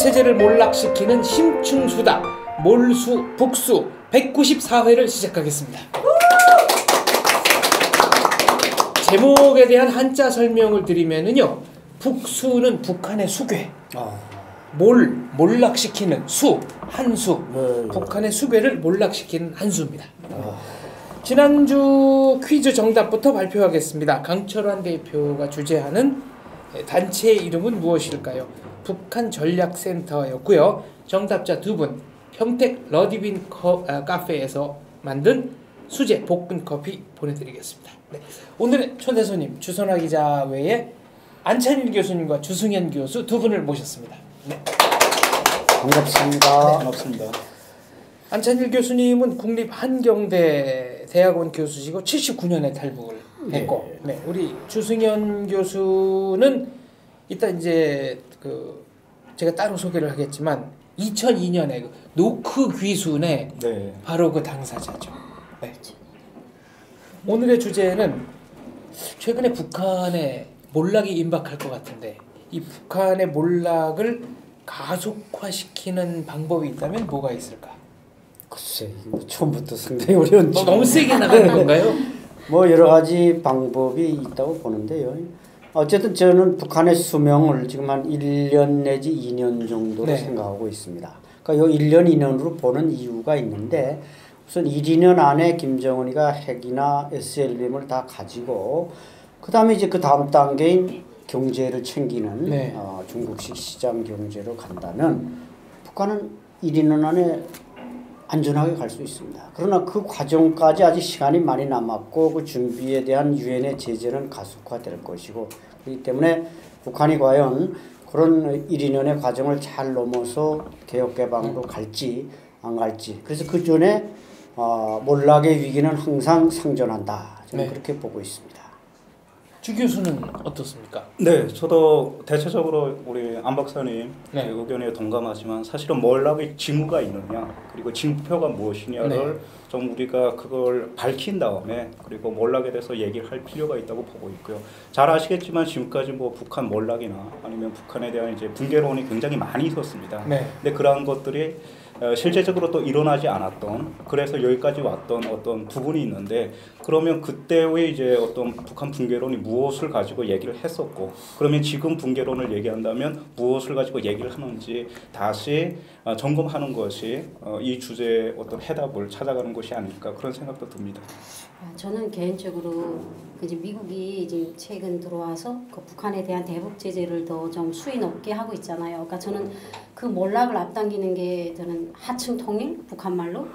체제를 몰락시키는 심층수다 몰수 북수 194회를 시작하겠습니다. 제목에 대한 한자 설명을 드리면은요. 북수는 북한의 수괴. 아, 몰 몰락시키는 수 한수 네. 북한의 수괴를 몰락시키는 한수입니다. 지난주 퀴즈 정답부터 발표하겠습니다. 강철환 대표가 주재하는 단체 이름은 무엇일까요? 북한 전략센터였고요. 정답자 두 분 평택 러디빈 커, 아, 카페에서 만든 수제 볶은 커피 보내드리겠습니다. 네. 오늘의 초대 손님 주선화 기자 외에 안찬일 교수님과 주승현 교수 두 분을 모셨습니다. 네. 반갑습니다. 반갑습니다. 안찬일 교수님은 국립 한경대 대학원 교수시고 79년에 탈북을 했고, 네. 우리 주승현 교수는 이따 이제 그 제가 따로 소개를 하겠지만 2002년에 그 노크 귀순의 네. 바로 그 당사자죠. 네. 오늘의 주제는 최근에 북한에 몰락이 임박할 것 같은데 이 북한의 몰락을 가속화시키는 방법이 있다면 뭐가 있을까? 글쎄, 이거 처음부터 상당히 어려운 뭐 너무 세게 나가는 건가요? 뭐 여러 가지 방법이 있다고 보는데요. 어쨌든 저는 북한의 수명을 지금 한 1년 내지 2년 정도로 네. 생각하고 있습니다. 그러니까 요 1년 2년으로 보는 이유가 있는데 우선 1, 2년 안에 김정은이가 핵이나 SLBM을 다 가지고 그 다음에 이제 그 다음 단계인 경제를 챙기는 네. 어, 중국식 시장 경제로 간다면 북한은 1, 2년 안에 안전하게 갈 수 있습니다. 그러나 그 과정까지 아직 시간이 많이 남았고 그 준비에 대한 유엔의 제재는 가속화될 것이고 그렇기 때문에 북한이 과연 그런 1, 2년의 과정을 잘 넘어서 개혁 개방으로 갈지 안 갈지 그래서 그 전에 어, 몰락의 위기는 항상 상존한다. 저는 네. 그렇게 보고 있습니다. 주 교수는 어떻습니까? 네, 저도 대체적으로 우리 안 박사님 네. 의견에 동감하지만 사실은 몰락의 징후가 있느냐 그리고 징표가 무엇이냐를 네. 좀 우리가 그걸 밝힌 다음에 그리고 몰락에 대해서 얘기를 할 필요가 있다고 보고 있고요. 잘 아시겠지만 지금까지 뭐 북한 몰락이나 아니면 북한에 대한 이제 붕괴론이 굉장히 많이 있었습니다. 네. 근데 그러한 것들이 어, 실제적으로 또 일어나지 않았던 그래서 여기까지 왔던 어떤 부분이 있는데 그러면 그때의 이제 어떤 북한 붕괴론이 무엇을 가지고 얘기를 했었고 그러면 지금 붕괴론을 얘기한다면 무엇을 가지고 얘기를 하는지 다시 어, 점검하는 것이 어, 이 주제의 어떤 해답을 찾아가는 것이 아닐까 그런 생각도 듭니다. 아, 저는 개인적으로 그 이제 미국이 이제 최근 들어와서 그 북한에 대한 대북 제재를 더 좀 수위 높게 하고 있잖아요. 그러니까 저는 그 몰락을 앞당기는 게 저는 하층 통일 북한 말로.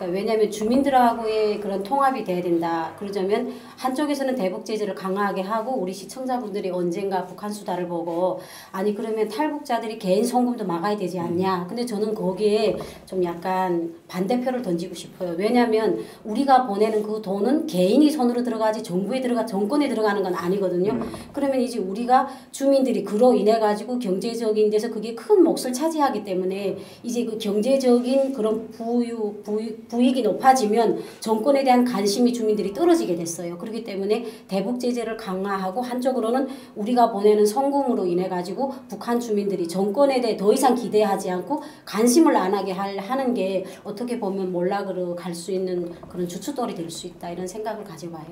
그러니까 왜냐하면 주민들하고의 그런 통합이 돼야 된다. 그러자면 한쪽에서는 대북 제재를 강하게 하고 우리 시청자분들이 언젠가 북한 수다를 보고 아니 그러면 탈북자들이 개인 송금도 막아야 되지 않냐. 근데 저는 거기에 좀 약간 반대표를 던지고 싶어요. 왜냐하면 우리가 보내는 그 돈은 개인이 손으로 들어가지 정부에 들어가 정권에 들어가는 건 아니거든요. 그러면 이제 우리가 주민들이 그로 인해 가지고 경제적인 데서 그게 큰 몫을 차지하기 때문에 이제 그 경제적인 그런 부유, 부유 부익이 높아지면 정권에 대한 관심이 주민들이 떨어지게 됐어요. 그렇기 때문에 대북 제재를 강화하고 한쪽으로는 우리가 보내는 성공으로 인해 가지고 북한 주민들이 정권에 대해 더 이상 기대하지 않고 관심을 안 하게 할 하는 게 어떻게 보면 몰락으로 갈 수 있는 그런 주춧돌이 될 수 있다 이런 생각을 가져봐요.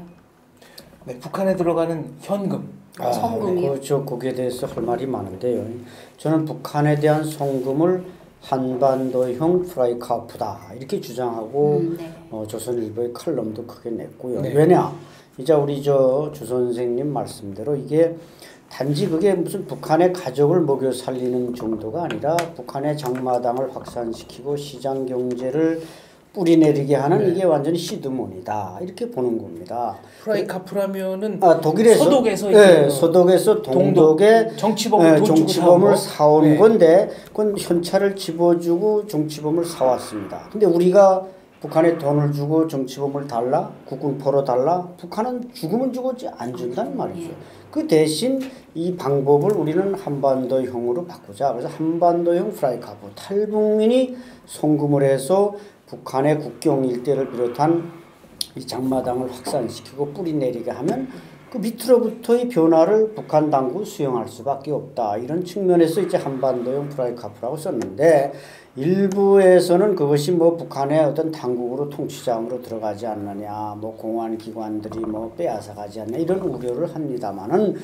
네, 북한에 들어가는 현금. 아, 성금이요? 그, 저 거기에 대해서 할 말이 많은데요. 저는 북한에 대한 송금을 한반도형 프라이카프다 이렇게 주장하고 음, 네. 어, 조선일보의 칼럼도 크게 냈고요. 네. 왜냐? 이제 우리 저 주 선생님 말씀대로 이게 단지 그게 무슨 북한의 가족을 먹여 살리는 정도가 아니라 북한의 장마당을 확산시키고 시장 경제를 뿌리 내리게 하는 네. 이게 완전히 시드몬이다 이렇게 보는 겁니다. 프라이카프라면은 아 독일에서 서독에서 예, 이제 서독에서 동독에 정치범을 예, 돈 주고 정치범을 사온 네. 건데 그건 현찰을 집어주고 정치범을 사왔습니다. 근데 우리가 북한에 돈을 주고 정치범을 달라 국군포로 달라 북한은 죽으면 죽었지 안 준다는 말이죠. 그 대신 이 방법을 우리는 한반도형으로 바꾸자. 그래서 한반도형 Freikauf 탈북민이 송금을 해서 북한의 국경 일대를 비롯한 이 장마당을 확산시키고 뿌리 내리게 하면 그 밑으로부터의 변화를 북한 당국 수용할 수밖에 없다. 이런 측면에서 이제 한반도형 Freikauf라고 썼는데 일부에서는 그것이 뭐 북한의 어떤 당국으로 통치자으로 들어가지 않느냐, 뭐 공안 기관들이 뭐 빼앗아가지 않냐 이런 우려를 합니다만은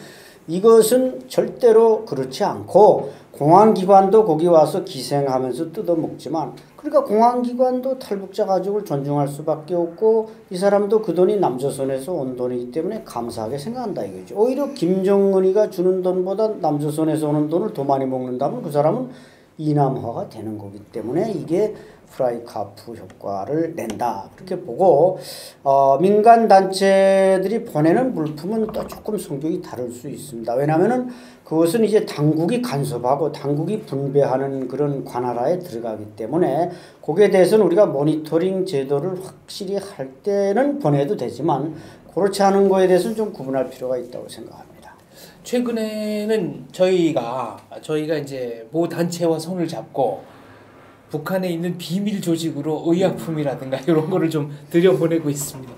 이것은 절대로 그렇지 않고 공안기관도 거기 와서 기생하면서 뜯어먹지만 그러니까 공안기관도 탈북자 가족을 존중할 수밖에 없고 이 사람도 그 돈이 남조선에서 온 돈이기 때문에 감사하게 생각한다 이거죠. 오히려 김정은이가 주는 돈보다 남조선에서 오는 돈을 더 많이 먹는다면 그 사람은 이남화가 되는 거기 때문에 이게 Freikauf 효과를 낸다 그렇게 보고 어, 민간 단체들이 보내는 물품은 또 조금 성격이 다를 수 있습니다. 왜냐하면은 그것은 이제 당국이 간섭하고 당국이 분배하는 그런 관할하에 들어가기 때문에 거기에 대해서는 우리가 모니터링 제도를 확실히 할 때는 보내도 되지만 그렇지 않은 거에 대해서는 좀 구분할 필요가 있다고 생각합니다. 최근에는 저희가 저희가 이제 모 단체와 손을 잡고 북한에 있는 비밀 조직으로 의약품이라든가 이런 거를 좀 들여보내고 있습니다.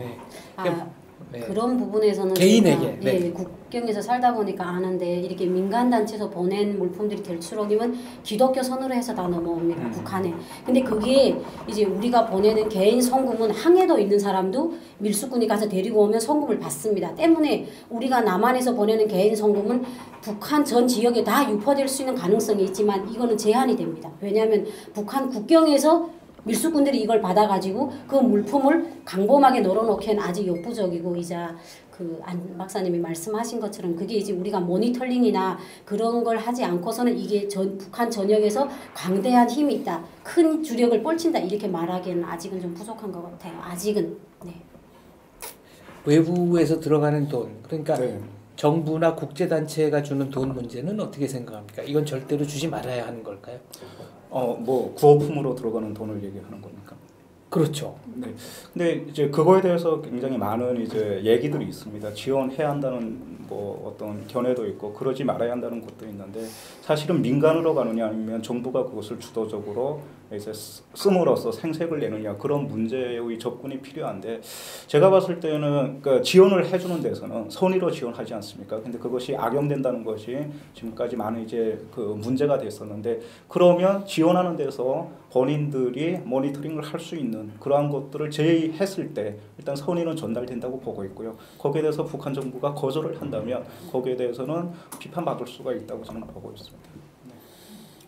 네. 아, 네. 그런 부분에서는 개인에게, 네. 예, 국경에서 살다 보니까 아는데 이렇게 민간 단체에서 보낸 물품들이 될수록이면 기독교 선으로 해서 다 넘어옵니다 음. 북한에. 근데 그게 이제 우리가 보내는 개인 성금은 항해도 있는 사람도 밀수꾼이 가서 데리고 오면 성금을 받습니다. 때문에 우리가 남한에서 보내는 개인 성금은 북한 전 지역에 다 유포될 수 있는 가능성이 있지만 이거는 제한이 됩니다. 왜냐하면 북한 국경에서 밀수꾼들이 이걸 받아가지고 그 물품을 강범하게 널어놓기엔 아직 역부족이고 이자 그 안 박사님이 말씀하신 것처럼 그게 이제 우리가 모니터링이나 그런 걸 하지 않고서는 이게 전 북한 전역에서 광대한 힘이 있다, 큰 주력을 뻘친다 이렇게 말하기에는 아직은 좀 부족한 것 같아요. 아직은 네. 외부에서 들어가는 돈 그러니까 네. 정부나 국제 단체가 주는 돈 문제는 어떻게 생각합니까? 이건 절대로 주지 말아야 하는 걸까요? 어, 뭐 구호품으로 들어가는 돈을 얘기하는 겁니까? 그렇죠. 네. 근데 이제 그거에 대해서 굉장히 많은 이제 얘기들이 있습니다. 지원해야 한다는 뭐 어떤 견해도 있고 그러지 말아야 한다는 것도 있는데 사실은 민간으로 가느냐 아니면 정부가 그것을 주도적으로 이제 쓰- 씀으로써 생색을 내느냐 그런 문제의 접근이 필요한데 제가 봤을 때는 그 지원을 해주는 데서는 선의로 지원하지 않습니까? 근데 그것이 악용된다는 것이 지금까지 많은 이제 그 문제가 됐었는데 그러면 지원하는 데서 본인들이 모니터링을 할 수 있는 그러한 것들을 제의했을 때 일단 선의는 전달된다고 보고 있고요. 거기에 대해서 북한 정부가 거절을 한다면 거기에 대해서는 비판받을 수가 있다고 저는 보고 있습니다.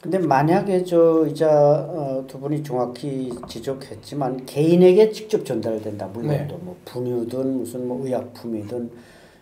근데 만약에 저 이자 어, 두 분이 정확히 지적했지만 개인에게 직접 전달된다 물론도 네. 뭐 분유든 무슨 뭐 의약품이든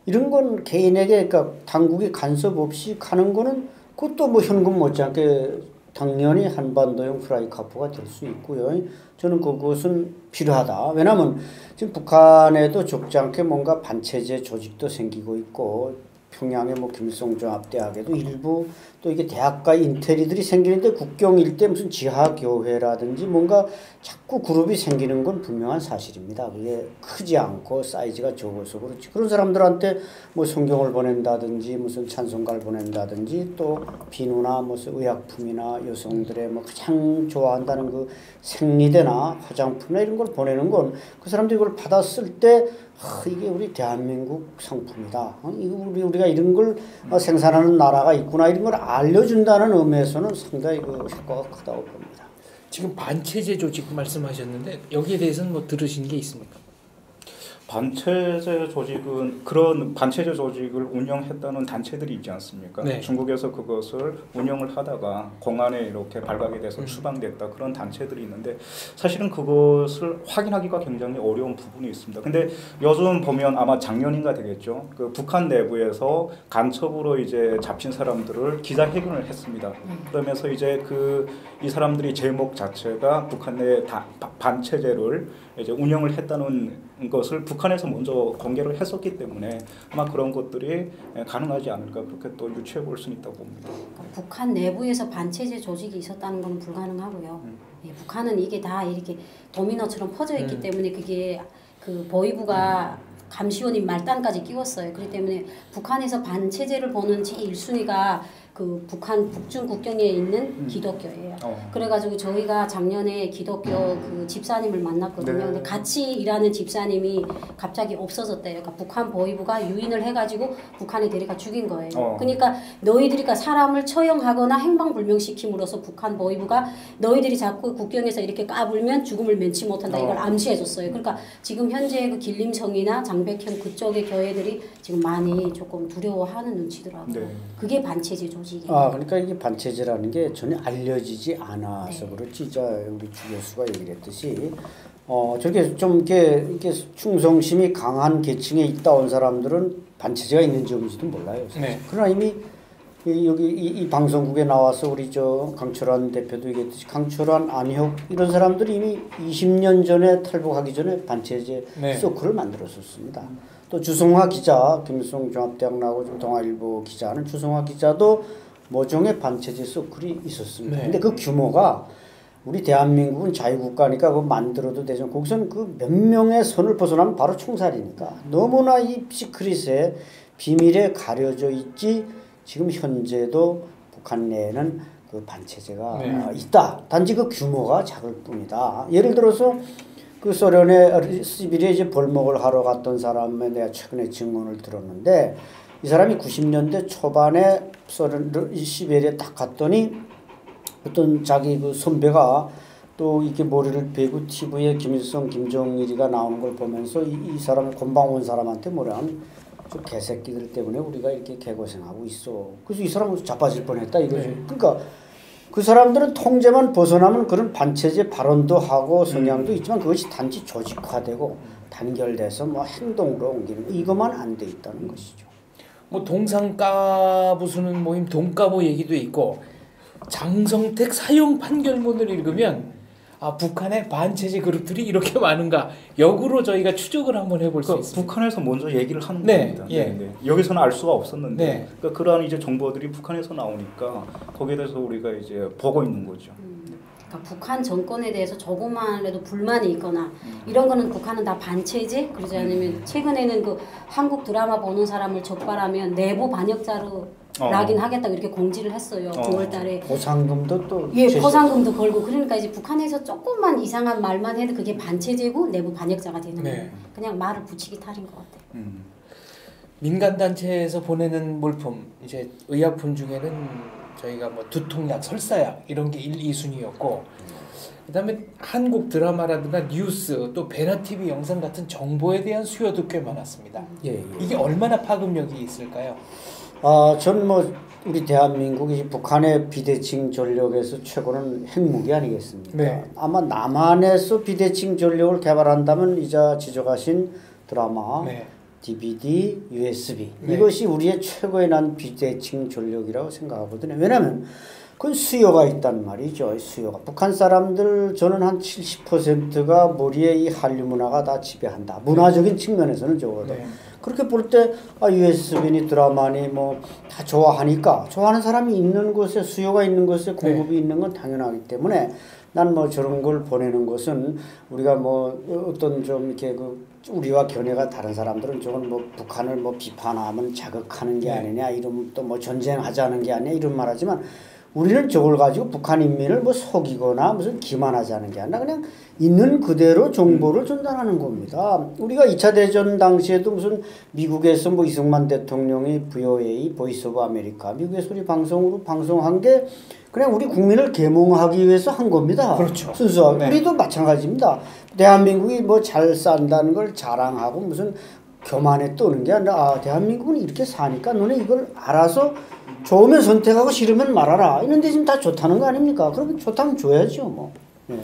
이런 건 개인에게 그러니까 당국이 간섭 없이 가는 거는 그것도 뭐 현금 못지않게 당연히 한반도용 프라이 카프가 될 수 있고요. 저는 그것은 필요하다. 왜냐하면 지금 북한에도 적지 않게 뭔가 반체제 조직도 생기고 있고 평양의 뭐 김일성종합대학에도 일부 또 이게 대학가 인테리들이 생기는데 국경 일대 무슨 지하 교회라든지 뭔가 자꾸 그룹이 생기는 건 분명한 사실입니다. 그게 크지 않고 사이즈가 적어서 그렇지. 그런 사람들한테 뭐 성경을 보낸다든지 무슨 찬송가를 보낸다든지 또 비누나 무슨 의약품이나 여성들의 뭐 가장 좋아한다는 그 생리대나 화장품이나 이런 걸 보내는 건 그 사람들이 그걸 받았을 때 아, 이게 우리 대한민국 상품이다. 어? 우리 우리가 이런 걸 어, 생산하는 나라가 있구나 이런 걸 알려준다는 의미에서는 상당히 그 효과가 크다고 봅니다. 지금 반체제 조직 말씀하셨는데 여기에 대해서는 뭐 들으신 게 있습니까? 반체제 조직은 그런 반체제 조직을 운영했다는 단체들이 있지 않습니까? 네. 중국에서 그것을 운영을 하다가 공안에 이렇게 발각이 돼서 음. 추방됐다 그런 단체들이 있는데 사실은 그것을 확인하기가 굉장히 어려운 부분이 있습니다. 근데 요즘 보면 아마 작년인가 되겠죠. 그 북한 내부에서 간첩으로 이제 잡힌 사람들을 기자회견을 했습니다. 그러면서 이제 그 이 사람들이 제목 자체가 북한 내 반체제를 이제 운영을 했다는 것을 북한에서 먼저 공개를 했었기 때문에 아마 그런 것들이 가능하지 않을까 그렇게 또 유추해 볼 수 있다고 봅니다. 그러니까 북한 내부에서 반체제 조직이 있었다는 건 불가능하고요. 음. 예, 북한은 이게 다 이렇게 도미노처럼 퍼져 있기 음. 때문에 그게 그 보위부가 감시원인 말단까지 끼웠어요. 그렇기 때문에 북한에서 반체제를 보는 제 1순위가 그 북한 북중 국경에 있는 기독교예요. 어. 그래가지고 저희가 작년에 기독교 그 집사님을 만났거든요. 네. 근데 같이 일하는 집사님이 갑자기 없어졌대요. 그러니까 북한 보위부가 유인을 해가지고 북한에 데려가 죽인 거예요. 어. 그러니까 너희들이 사람을 처형하거나 행방불명시킴으로써 북한 보위부가 너희들이 자꾸 국경에서 이렇게 까불면 죽음을 면치 못한다 이걸 어. 암시해줬어요. 그러니까 지금 현재 그 길림성이나 장백현 그쪽의 교회들이 지금 많이 조금 두려워하는 눈치더라고요. 네. 그게 반체제 조직이에요. 아 그러니까 이게 반체제라는 게 전혀 알려지지 않아서 그렇지. 자 우리 주 교수가 얘기를 했듯이 어 저렇게 좀 이렇게 이렇게 충성심이 강한 계층에 있다 온 사람들은 반체제가 있는지 없는지도 몰라요. 사실. 네. 그러나 이미 이, 여기 이, 이 방송국에 나와서 우리 저 강철환 대표도 얘기했듯이 강철환 안혁 이런 사람들이 이미 20년 전에 탈북하기 전에 반체제 네. 서클을 만들었었습니다. 또 주성화 기자, 김일성 종합대학 나오고 좀 동아일보 기자는 주성화 기자도 모종의 반체제 서클이 있었습니다. 네. 근데 그 규모가 우리 대한민국은 자유국가니까 그 만들어도 되죠. 거기서는 그 몇 명의 선을 벗어나면 바로 총살이니까 너무나 이 시크릿에 비밀에 가려져 있지 지금 현재도 북한 내에는 그 반체제가 네. 어, 있다. 단지 그 규모가 작을 뿐이다. 예를 들어서 그 소련의 시비리에 이제 벌목을 하러 갔던 사람의 내가 최근에 증언을 들었는데 이 사람이 90년대 초반에 소련 시베리에 딱 갔더니 어떤 자기 그 선배가 또 이렇게 머리를 베고 TV에 김일성, 김정일이가 나오는 걸 보면서 이, 이 사람 곤방 온 사람한테 뭐라는 저 개새끼들 때문에 우리가 이렇게 개고생하고 있어. 그래서 이 사람은 자빠질 뻔했다 이거지. 네. 그러니까 그 사람들은 통제만 벗어나면 그런 반체제 발언도 하고 성향도 음. 있지만 그것이 단지 조직화되고 단결돼서 뭐 행동으로 옮기는 이것만 안 돼 있다는 것이죠. 뭐 동상까 부수는 모임 동까보 얘기도 있고 장성택 사형 판결문을 읽으면 아 북한의 반체제 그룹들이 이렇게 많은가 역으로 저희가 추적을 한번 해볼 수 그러니까 있습니다. 북한에서 먼저 얘기를 하는 네, 겁니다. 예. 여기서는 알 수가 없었는데, 네. 그러니까 그러한 이제 정보들이 북한에서 나오니까 거기에 대해서 우리가 이제 보고 있는 거죠. 그러니까 북한 정권에 대해서 조금만이라도 불만이 있거나 이런 거는 북한은 다 반체제 그러지 않으면 최근에는 그 한국 드라마 보는 사람을 적발하면 내부 반역자로 어. 락인 하겠다고 이렇게 공지를 했어요. 어. 9월달에 보상금도 또 예 제시- 포상금도 걸고 그러니까 이제 북한에서 조금만 이상한 말만 해도 그게 반체제고 내부 반역자가 되는 네. 거예요. 그냥 말을 붙이기 탈인 것 같아요. 음. 민간 단체에서 보내는 물품 이제 의약품 중에는 저희가 뭐 두통약, 설사약 이런 게 1, 2순위였고 그다음에 한국 드라마라든가 뉴스 또 베나 TV 영상 같은 정보에 대한 수요도 꽤 많았습니다. 예, 예. 이게 얼마나 파급력이 있을까요? 아, 전뭐 우리 대한민국이 북한의 비대칭 전력에서 최고는 핵무기 아니겠습니까? 네. 아마 남한에서 비대칭 전력을 개발한다면 이자 지적하신 드라마, 네. DVD, USB 네. 이것이 우리의 최고의 난 비대칭 전력이라고 생각하거든요. 왜냐하면 그 수요가 있단 말이죠. 수요가 북한 사람들 저는 한 70%가 머리에 이 한류 문화가 다 지배한다. 문화적인 측면에서는 적어도 네. 그렇게 볼 때 아, USB니 드라마니 뭐 다 좋아하니까 좋아하는 사람이 있는 곳에 수요가 있는 곳에 공급이 있는 건 당연하기 때문에 난 뭐 저런 걸 보내는 것은 우리가 뭐 어떤 좀 이렇게 그 우리와 견해가 다른 사람들은 저건 뭐 북한을 뭐 비판하면 자극하는 게 네. 아니냐 이런 또 뭐 전쟁하자는 게 아니냐 이런 말하지만 우리는 저걸 가지고 북한 인민을 뭐 속이거나 무슨 기만하자는 게 아니라 그냥 있는 그대로 정보를 전달하는 겁니다. 우리가 2차 대전 당시에도 무슨 미국에서 뭐 이승만 대통령이 VOA, Voice of America, 미국에서 우리 방송으로 방송한 게 그냥 우리 국민을 계몽하기 위해서 한 겁니다. 그렇죠. 순수하게. 네. 우리도 마찬가지입니다. 대한민국이 뭐 잘 산다는 걸 자랑하고 무슨 교만에 떠는 게 아니라 아, 대한민국은 이렇게 사니까 너네 이걸 알아서 좋으면 선택하고 싫으면 말아라. 이런데 지금 다 좋다는 거 아닙니까? 그러면 좋다면 줘야죠, 뭐. 네.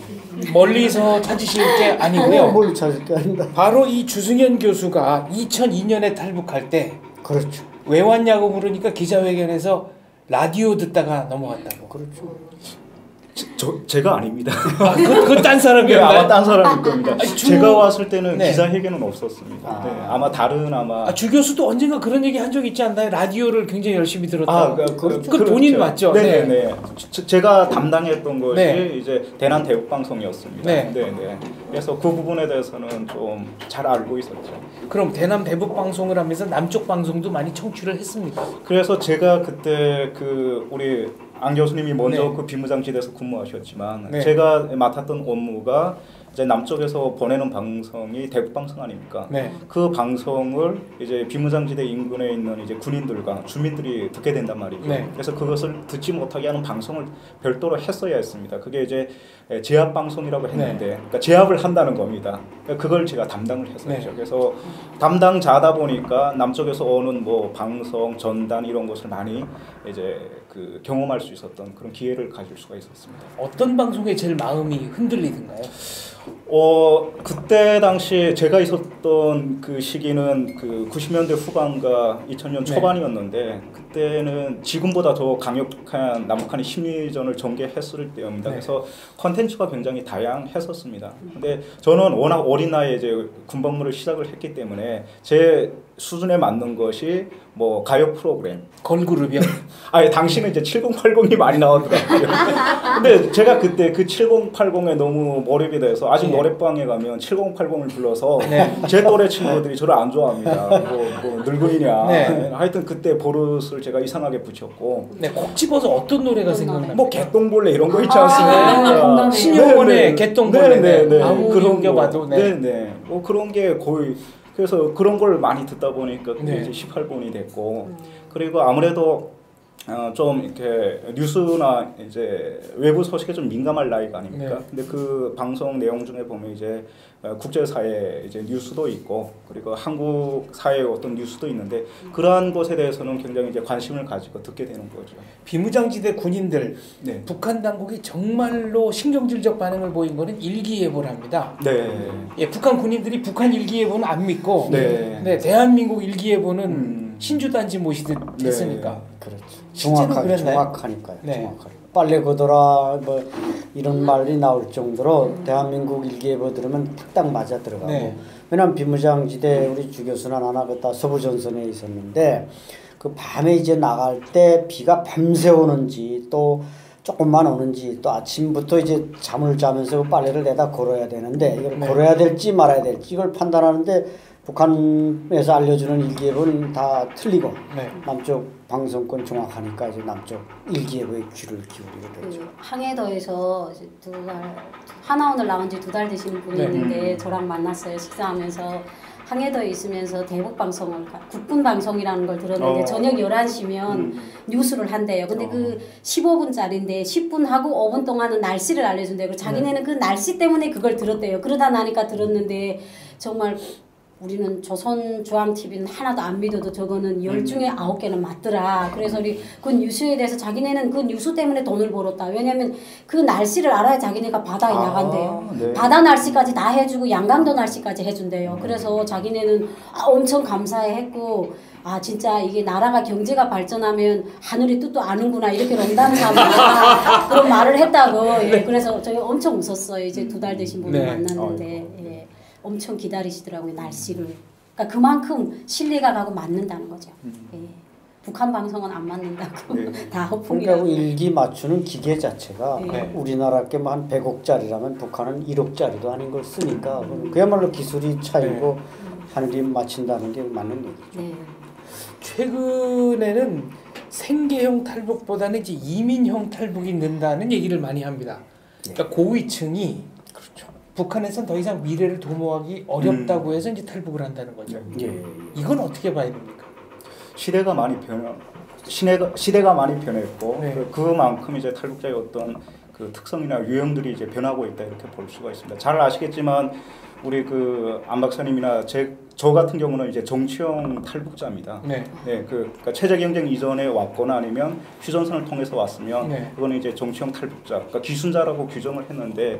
멀리서 찾으실 게 아니고요. 뭘 찾을 게 아닙니다. 바로 이 주승현 교수가 2002년에 탈북할 때왜 그렇죠. 왔냐고 물으니까 기자회견에서 라디오 듣다가 넘어갔다고. 그렇죠. 저, 제가 아닙니다. 아, 그, 그딴 네? 아마 딴 사람일 겁니다. 아니, 주- 제가 왔을 때는 네. 기자회견은 없었습니다. 아. 네, 아마 다른 아마 아, 주 교수도 언젠가 그런 얘기 한 적 있지 않나요? 라디오를 굉장히 열심히 들었다. 아, 그, 그, 그건 본인 맞죠? 네, 네. 네, 네. 저- 제가 담당했던 것이 네. 이제 대난 대북 방송이었습니다. 네. 네, 네. 그래서 그 부분에 대해서는 좀 잘 알고 있었죠. 그럼 대남 대북 방송을 하면서 남쪽 방송도 많이 청취를 했습니까? 그래서 제가 그때 그 우리 안 교수님이 먼저 네. 그 비무장지대에서 근무하셨지만 네. 제가 맡았던 업무가 이제 남쪽에서 보내는 방송이 대북 방송 아닙니까? 네. 그 방송을 이제 비무장지대 인근에 있는 이제 군인들과 주민들이 듣게 된단 말이죠. 네. 그래서 그것을 듣지 못하게 하는 방송을 별도로 했어야 했습니다. 그게 이제 제압 방송이라고 했는데, 네. 그러니까 제압을 한다는 겁니다. 그러니까 그걸 제가 담당을 했었죠. 네. 그래서 담당자다 보니까 남쪽에서 오는 뭐 방송, 전단 이런 것을 많이 이제 그 경험할 수 있었던 그런 기회를 가질 수가 있었습니다. 어떤 방송에 제일 마음이 흔들리던가요? 어 그때 당시 제가 있었던 그 시기는 그 90년대 후반과 2000년 네. 초반이었는데 그때는 지금보다 더 강력한 남북한의 심리전을 전개했을 때입니다. 네. 그래서 컨텐츠가 굉장히 다양했었습니다. 근데 저는 워낙 어린 나이에 이제 군복무를 시작을 했기 때문에 제 수준에 맞는 것이 뭐 가요 프로그램. 걸그룹이요? 아예 당시는 이제 7080이 많이 나오더라고요. 근데 제가 그때 그 7080에 너무 몰입이 돼서 아직 네. 노래방에 가면 7080을 불러서 네. 제 또래 친구들이 저를 안 좋아합니다. 뭐, 뭐 늙은이냐. 네. 하여튼 그때 버릇을 제가 이상하게 붙였고 네, 콕 집어서 어떤 노래가 생각나요? 뭐 개똥벌레 이런 거 있지 아, 않습니까? 공감해요. 신용원의 네, 네. 개똥벌레. 네, 네, 네. 아무리 그런 옮겨봐도, 거. 네. 네, 네. 뭐 그런 게 거의 그래서 그런 걸 많이 듣다 보니까 그게 네. 이제 18번이 됐고 음. 그리고 아무래도 어, 좀 이렇게 뉴스나 이제 외부 소식에 좀 민감할 나이가 아닙니까? 네. 근데 그 방송 내용 중에 보면 이제 어, 국제 사회 이제 뉴스도 있고 그리고 한국 사회의 어떤 뉴스도 있는데 그러한 것에 대해서는 굉장히 이제 관심을 가지고 듣게 되는 거죠. 비무장지대 군인들 네. 북한 당국이 정말로 신경질적 반응을 보인 거는 일기예보랍니다. 네. 예, 북한 군인들이 북한 일기예보는 안 믿고 네. 네, 대한민국 일기예보는 음. 신주단지 모시듯 네. 했으니까 그렇죠. 정확하, 그랬나요? 정확하니까요. 네. 정확하게. 빨래 걷어라 뭐 이런 말이 나올 정도로 대한민국 일기예보 들으면 딱 맞아 들어가고 네. 왜냐면 비무장지대 우리 주 교수나 나나 그다 서부 전선에 있었는데 그 밤에 이제 나갈 때 비가 밤새 오는지 또 조금만 오는지 또 아침부터 이제 잠을 자면서 그 빨래를 내다 걸어야 되는데 이걸 네. 걸어야 될지 말아야 될지 이걸 판단하는데 북한에서 알려주는 일기예보는 다 틀리고 네. 남쪽 방송권 정확하니까 이제 남쪽 일기예보에 귀를 기울이게 되죠. 그 항해도에서 이제 두 달, 하나오늘 나온 지 두 달 되시는 분이 네. 있는데 저랑 만났어요. 식사하면서 항해도에 있으면서 대북 방송을 가- 국군 방송이라는 걸 들었는데 어. 저녁 11시면 음. 뉴스를 한대요. 근데 어. 그 15분짜리인데 10분 하고 5분 동안은 날씨를 알려준대요. 그리고 자기네는 그 날씨 때문에 그걸 들었대요. 그러다 나니까 들었는데 정말 우리는 조선 중앙 TV는 하나도 안 믿어도 저거는 열 중에 아홉 개는 맞더라. 그래서 우리 그 뉴스에 대해서 자기네는 그 뉴스 때문에 돈을 벌었다. 왜냐면 그 날씨를 알아야 자기네가 바다에 아, 나간대요. 네. 바다 날씨까지 다 해주고 양강도 날씨까지 해준대요. 그래서 자기네는 아, 엄청 감사해했고 아 진짜 이게 나라가 경제가 발전하면 하늘의 뜻도 아는구나 이렇게 삼아 그런 말을 했다고 예, 그래서 저희 엄청 웃었어요 이제 두 달 되신 분을 네. 만났는데 예, 엄청 기다리시더라고요 날씨를 그러니까 그만큼 신뢰가 가고 맞는다는 거죠 예. 북한 방송은 안 맞는다고 네. 다 그러니까 허풍이라고 그 일기 맞추는 기계 자체가 네. 우리나라 게한 100억짜리라면 북한은 1억짜리도 아닌 걸 쓰니까 그야말로 기술이 차이고 하늘이 맞춘다는 게 맞는 얘기죠. 네. 최근에는 생계형 탈북보다는 이제 이민형 탈북이 는다는 얘기를 많이 합니다. 그러니까 고위층이 북한에선 더 이상 미래를 도모하기 어렵다고 해서 이제 탈북을 한다는 거죠. 예. 이건 어떻게 봐야 됩니까? 시대가 많이 변 시대가 시대가 많이 변했고 네. 그- 그만큼 이제 탈북자의 어떤 그 특성이나 유형들이 이제 변하고 있다 이렇게 볼 수가 있습니다. 잘 아시겠지만 우리 그 안 박사님이나 제 저 같은 경우는 이제 정치형 탈북자입니다. 네. 네, 그 그러니까 체제 경쟁 이전에 왔거나 아니면 휴전선을 통해서 왔으면 네. 그거는 이제 정치형 탈북자, 그러니까 귀순자라고 규정을 했는데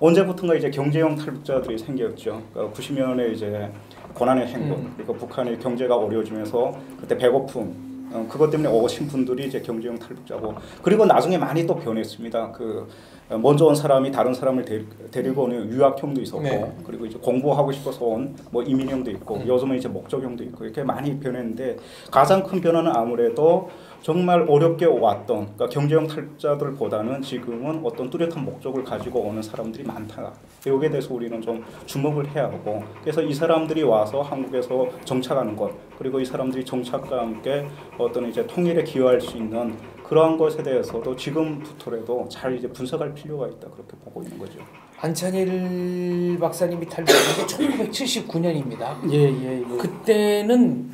언제부턴가 이제 경제형 탈북자들이 생겼죠. 그러니까 90년에 이제 고난의 행군, 음. 그리고 북한의 경제가 어려워지면서 그때 배고픔, 어, 그것 때문에 오신 분들이 이제 경제형 탈북자고 그리고 나중에 많이 또 변했습니다. 그 어, 먼저 온 사람이 다른 사람을 데, 데리고 오는 유학형도 있었고 네. 그리고 이제 공부하고 싶어서 온 뭐 이민형도 있고 음. 요즘은 이제 목적형도 있고 이렇게 많이 변했는데 가장 큰 변화는 아무래도 정말 어렵게 왔던 그러니까 경제형 탈북자들보다는 지금은 어떤 뚜렷한 목적을 가지고 오는 사람들이 많다. 여기에 대해서 우리는 좀 주목을 해야 하고 그래서 이 사람들이 와서 한국에서 정착하는 것 그리고 이 사람들이 정착과 함께 어떤 이제 통일에 기여할 수 있는 그러한 것에 대해서도 지금부터라도 잘 이제 분석할 필요가 있다 그렇게 보고 있는 거죠. 안찬일 박사님이 탈북한 게 1979년입니다. 예 예 예. 그때는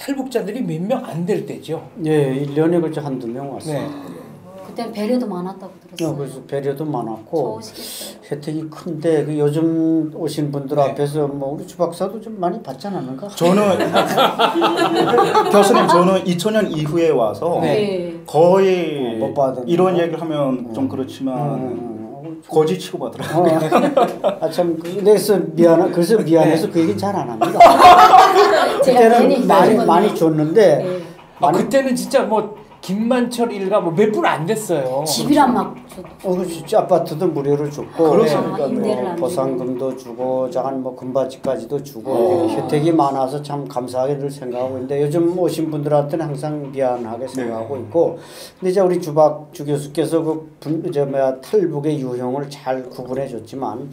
탈북자들이 몇 명 안 될 때죠. 예, 1년에 걸쳐 한두 명 왔어요. 네. 그때는 배려도 많았다고 어, 들었어요. 그래서 배려도 많았고 좋으시겠어요. 혜택이 큰데 그 요즘 오신 분들 네. 앞에서 뭐 우리 주박사도 좀 많이 받지 않았는가? 저는 교수님 저는 2000년 이후에 와서 네. 네. 거의 어, 못 받은 이런 거? 얘기를 하면 좀 음. 그렇지만 음, 거지 취급하더라고요. 어. 아참 그래서 미안 그래서 미안해서 그 얘기 잘안 합니다. 그때는 많이. 많이 줬는데 네. 아 많이 그때는 진짜 뭐 김만철 일가 뭐 몇 분 안 됐어요. 집이란 막 줬- 어, 그 진짜 아파트도 무료로 줬고 그렇습니까? 그러니까 뭐안 보상금도 주고 작은 뭐 금바지까지도 주고 어. 혜택이 많아서 참 감사하게 늘 생각하고 있는데 요즘 오신 분들한테는 항상 미안하게 생각하고 있고 근데 이제 우리 주박 주 교수께서 그 분, 이제 뭐야 탈북의 유형을 잘 구분해 줬지만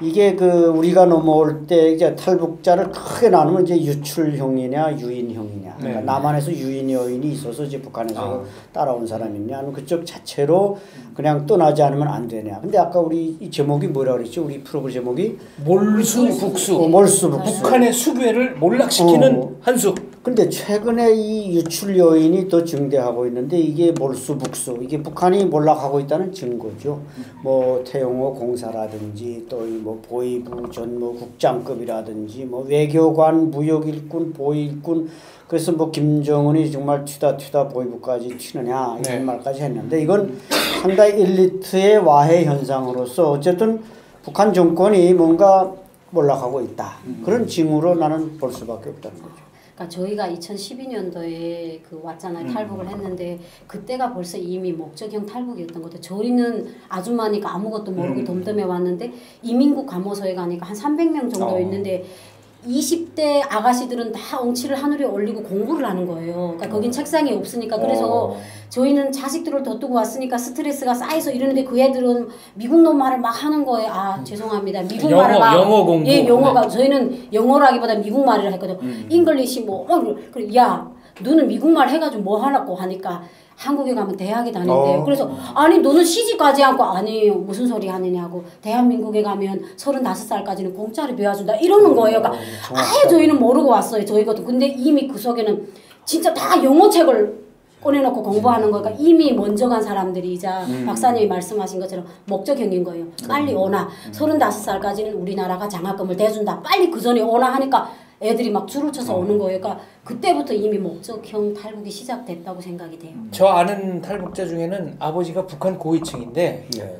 이게 그 우리가 넘어올 때 이제 탈북자를 크게 나누면 이제 유출형이냐 유인형이냐 그러니까 네. 남한에서 유인 여인이 있어서 이제 북한에서 아. 따라온 사람이냐 아니면 그쪽 자체로 그냥 떠나지 않으면 안 되냐 근데 아까 우리 이 제목이 뭐라 그랬죠 우리 프로그램 제목이 몰수 북수. 어, 몰수 북수 북한의 수괴를 몰락시키는 어. 한수. 근데 최근에 이 유출 요인이 더 증대하고 있는데 이게 몰수북수 이게 북한이 몰락하고 있다는 증거죠. 뭐 태영호 공사라든지 또뭐 보위부 전무 국장급이라든지 뭐 외교관 무역일군 보위일군 그래서 뭐 김정은이 정말 튀다 튀다 보위부까지 튀느냐 이런 네. 말까지 했는데 이건 상당히 엘리트의 와해 현상으로서 어쨌든 북한 정권이 뭔가 몰락하고 있다 그런 징후로 나는 볼 수밖에 없다는 거죠. 그러니까 저희가 2012년도에 그 왔잖아요 탈북을 했는데 그때가 벌써 이미 목적형 탈북이었던 것도 저희는 아줌마니까 아무것도 모르고 음. 덤덤해 왔는데 이민국 감호소에 가니까 한 300명 정도 어. 있는데 20대 아가씨들은 다 엉치를 하늘에 올리고 공부를 하는 거예요. 그러니까 거긴 책상이 없으니까 그래서 어. 저희는 자식들을 둬두고 왔으니까 스트레스가 쌓여서 이러는데 그 애들은 미국 놈 말을 막 하는 거예요. 아 죄송합니다. 미국 영어, 말을 막 영어 공부. 예 영어가 저희는 영어라기보다 미국 말을 했거든. 음. English 뭐 어, 그래 야 너는 미국 말 해가지고 뭐 하라고 하니까 한국에 가면 대학에 다닌대요. 어. 그래서 아니 너는 시집까지 하고 아니 무슨 소리 하느냐고 대한민국에 가면 서른다섯 살까지는 공짜로 배워준다 이러는 거예요. 그러니까 아예 저희는 모르고 왔어요. 저희것도 근데 이미 그 속에는 진짜 다 영어 책을 꺼내놓고 공부하는 거니까 이미 먼저 간 사람들이 이제 박사님이 말씀하신 것처럼 목적형인 거예요. 빨리 오나 서른다섯 살까지는 우리나라가 장학금을 대준다. 빨리 그 전에 오나 하니까 애들이 막 줄을 쳐서 오는 거예요. 그러니까 그때부터 이미 목적형 탈북이 시작됐다고 생각이 돼요. 저 아는 탈북자 중에는 아버지가 북한 고위층인데 네.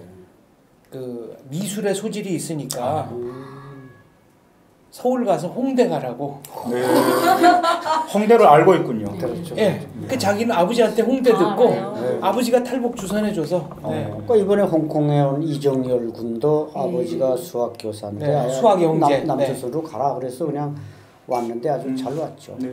그 미술의 소질이 있으니까 서울 가서 홍대 가라고. 네. 홍대를 알고 있군요. 그렇죠. 예. 그 자기는 아버지한테 홍대 아, 듣고? 네. 아버지가 탈북 주선해줘서. 네. 어, 그러니까 이번에 홍콩에 온 이정열 군도 아버지가 수학 교사인데 네, 수학 영재. 남, 남조선으로 가라 그래서 그냥 왔는데 아주 잘 왔죠. 네.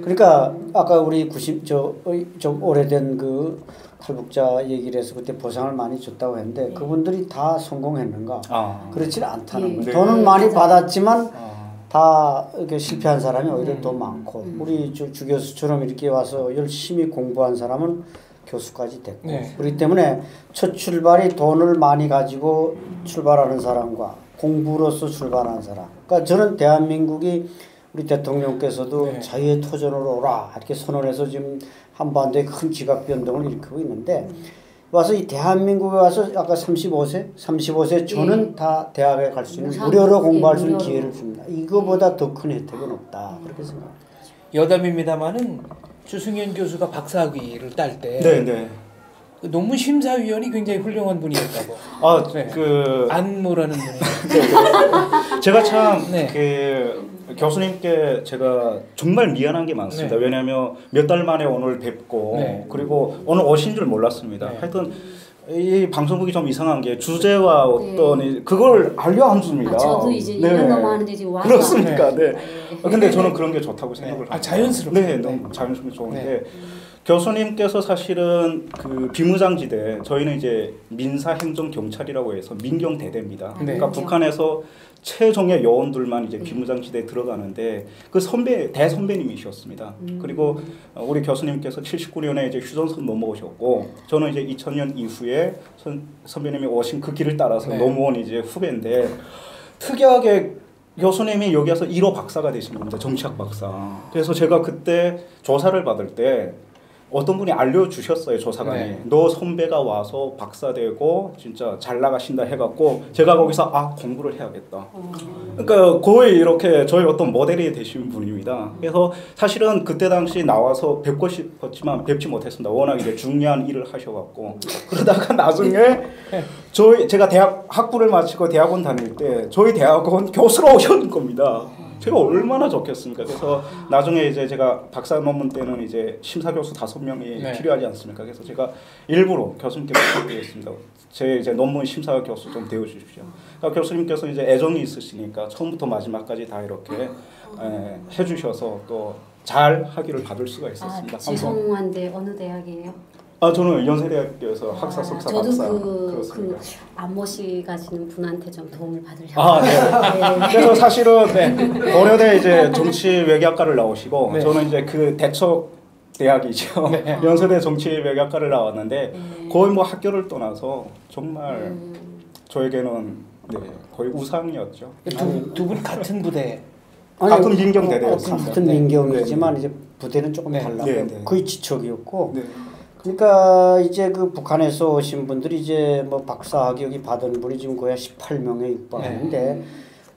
그러니까 아까 우리 90 저 좀 오래된 그 탈북자 얘기를 해서 그때 보상을 많이 줬다고 했는데 그분들이 다 성공했는가? 아. 그렇지는 않다는 예. 거예요. 네. 돈은 많이. 받았지만 아. 다 이렇게 실패한 사람이 오히려 음. 더 많고 우리 주, 주 교수처럼 이렇게 와서 열심히 공부한 사람은 교수까지 됐고 네. 그렇기 때문에 첫 출발이 돈을 많이 가지고 출발하는 사람과 공부로서 출발하는 사람 그러니까 저는 대한민국이 우리 대통령께서도 네. 자유의 터전으로 오라 이렇게 선언해서 지금 한반도에 큰 지각 변동을 일으키고 있는데 와서 이 대한민국에 와서 아까 35세, 35세 저는 다 대학에 갈 수 있는 무료로 공부할 예, 수 있는. 기회를 줍니다. 이거보다 더 큰 혜택은 없다 그렇게 생각합니다. 여담입니다만은 주승현 교수가 박사학위를 딸때 네, 네. 그 논문 심사위원이 굉장히 훌륭한 분이었다고. 아, 네. 그 안무라는 분이. 제가 참 네. 그 교수님께 제가 정말 미안한 게 많습니다. 네. 왜냐하면 몇 달 만에 오늘 뵙고 네. 그리고 오늘 오신 줄 몰랐습니다. 네. 하여튼 이 방송국이 좀 이상한 게 주제와 어떤 네. 이- 그걸 알려 안 줍니다. 아, 저도 이제 네. 이런 놈 하는데 지금 와서 그렇습니까? 네. 예. 아, 근데 저는 그런 게 좋다고 생각을 네. 아, 합니다. 자연스럽게. 네, 네. 너무 자연스럽게 좋은데 네. 교수님께서 사실은 그 비무장지대 저희는 이제 민사행정경찰이라고 해서 민경대대입니다. 네. 그러니까 북한에서 최종의 요원들만 이제 비무장지대에 들어가는데 그 선배 대선배님이셨습니다. 음. 그리고 어, 우리 교수님께서 79년에 이제 휴전선 넘어오셨고 저는 이제 2000년 이후에 선, 선배님이 오신 그 길을 따라서 네. 넘어온 이제 후배인데 특이하게 교수님이 여기 와서 1호 박사가 되신 겁니다. 정치학 박사. 그래서 제가 그때 조사를 받을 때 어떤 분이 알려주셨어요 조사관이 네. 너 선배가 와서 박사 되고 진짜 잘 나가신다 해갖고 제가 거기서 아 공부를 해야겠다 어, 그러니까 거의 이렇게 저희 어떤 모델이 되신 분입니다. 그래서 사실은 그때 당시 나와서 뵙고 싶었지만 뵙지 못했습니다. 워낙 이제 중요한 일을 하셔갖고 그러다가 나중에 저희 제가 대학 학부를 마치고 대학원 다닐 때 저희 대학원 교수로 오셨는 겁니다. 제가 얼마나 좋겠습니까? 그래서 나중에 이제 제가 박사 논문 때는 이제 심사 교수 다섯 명이 네. 필요하지 않습니까? 그래서 제가 일부러 교수님께 부탁드렸습니다. 제 이제 논문 심사 교수 좀 되어 주십시오. 그러니까 교수님께서 이제 애정이 있으시니까 처음부터 마지막까지 다 이렇게 에, 해주셔서 또잘 하기를 받을 수가 아, 있었습니다. 항상. 죄송한데 어느 대학이에요? 아 저는 연세대학교에서 학사 아, 석사 저도 박사 그, 그 그렇습니다. 안모 씨 가시는 분한테 좀 도움을 받으려고. 아 네. 네. 그래서 사실은 고려대 이제 정치 외교학과를 나오시고 네. 저는 이제 그 대척 대학이죠. 네. 연세대 정치 외교학과를 나왔는데 네. 거의 뭐 학교를 떠나서 정말 음, 저에게는 네, 거의 우상이었죠. 두두 분 같은 부대. 같은 민경대대였습니다. 어, 같은 네. 민경이지만 이제 부대는 조금 네. 달라요. 네, 네. 거의 지척이었고 네. 그러니까 이제 그 북한에서 오신 분들이 이제 뭐 박사 학위역이 받은 분이 지금 거의 18명에 육박하는데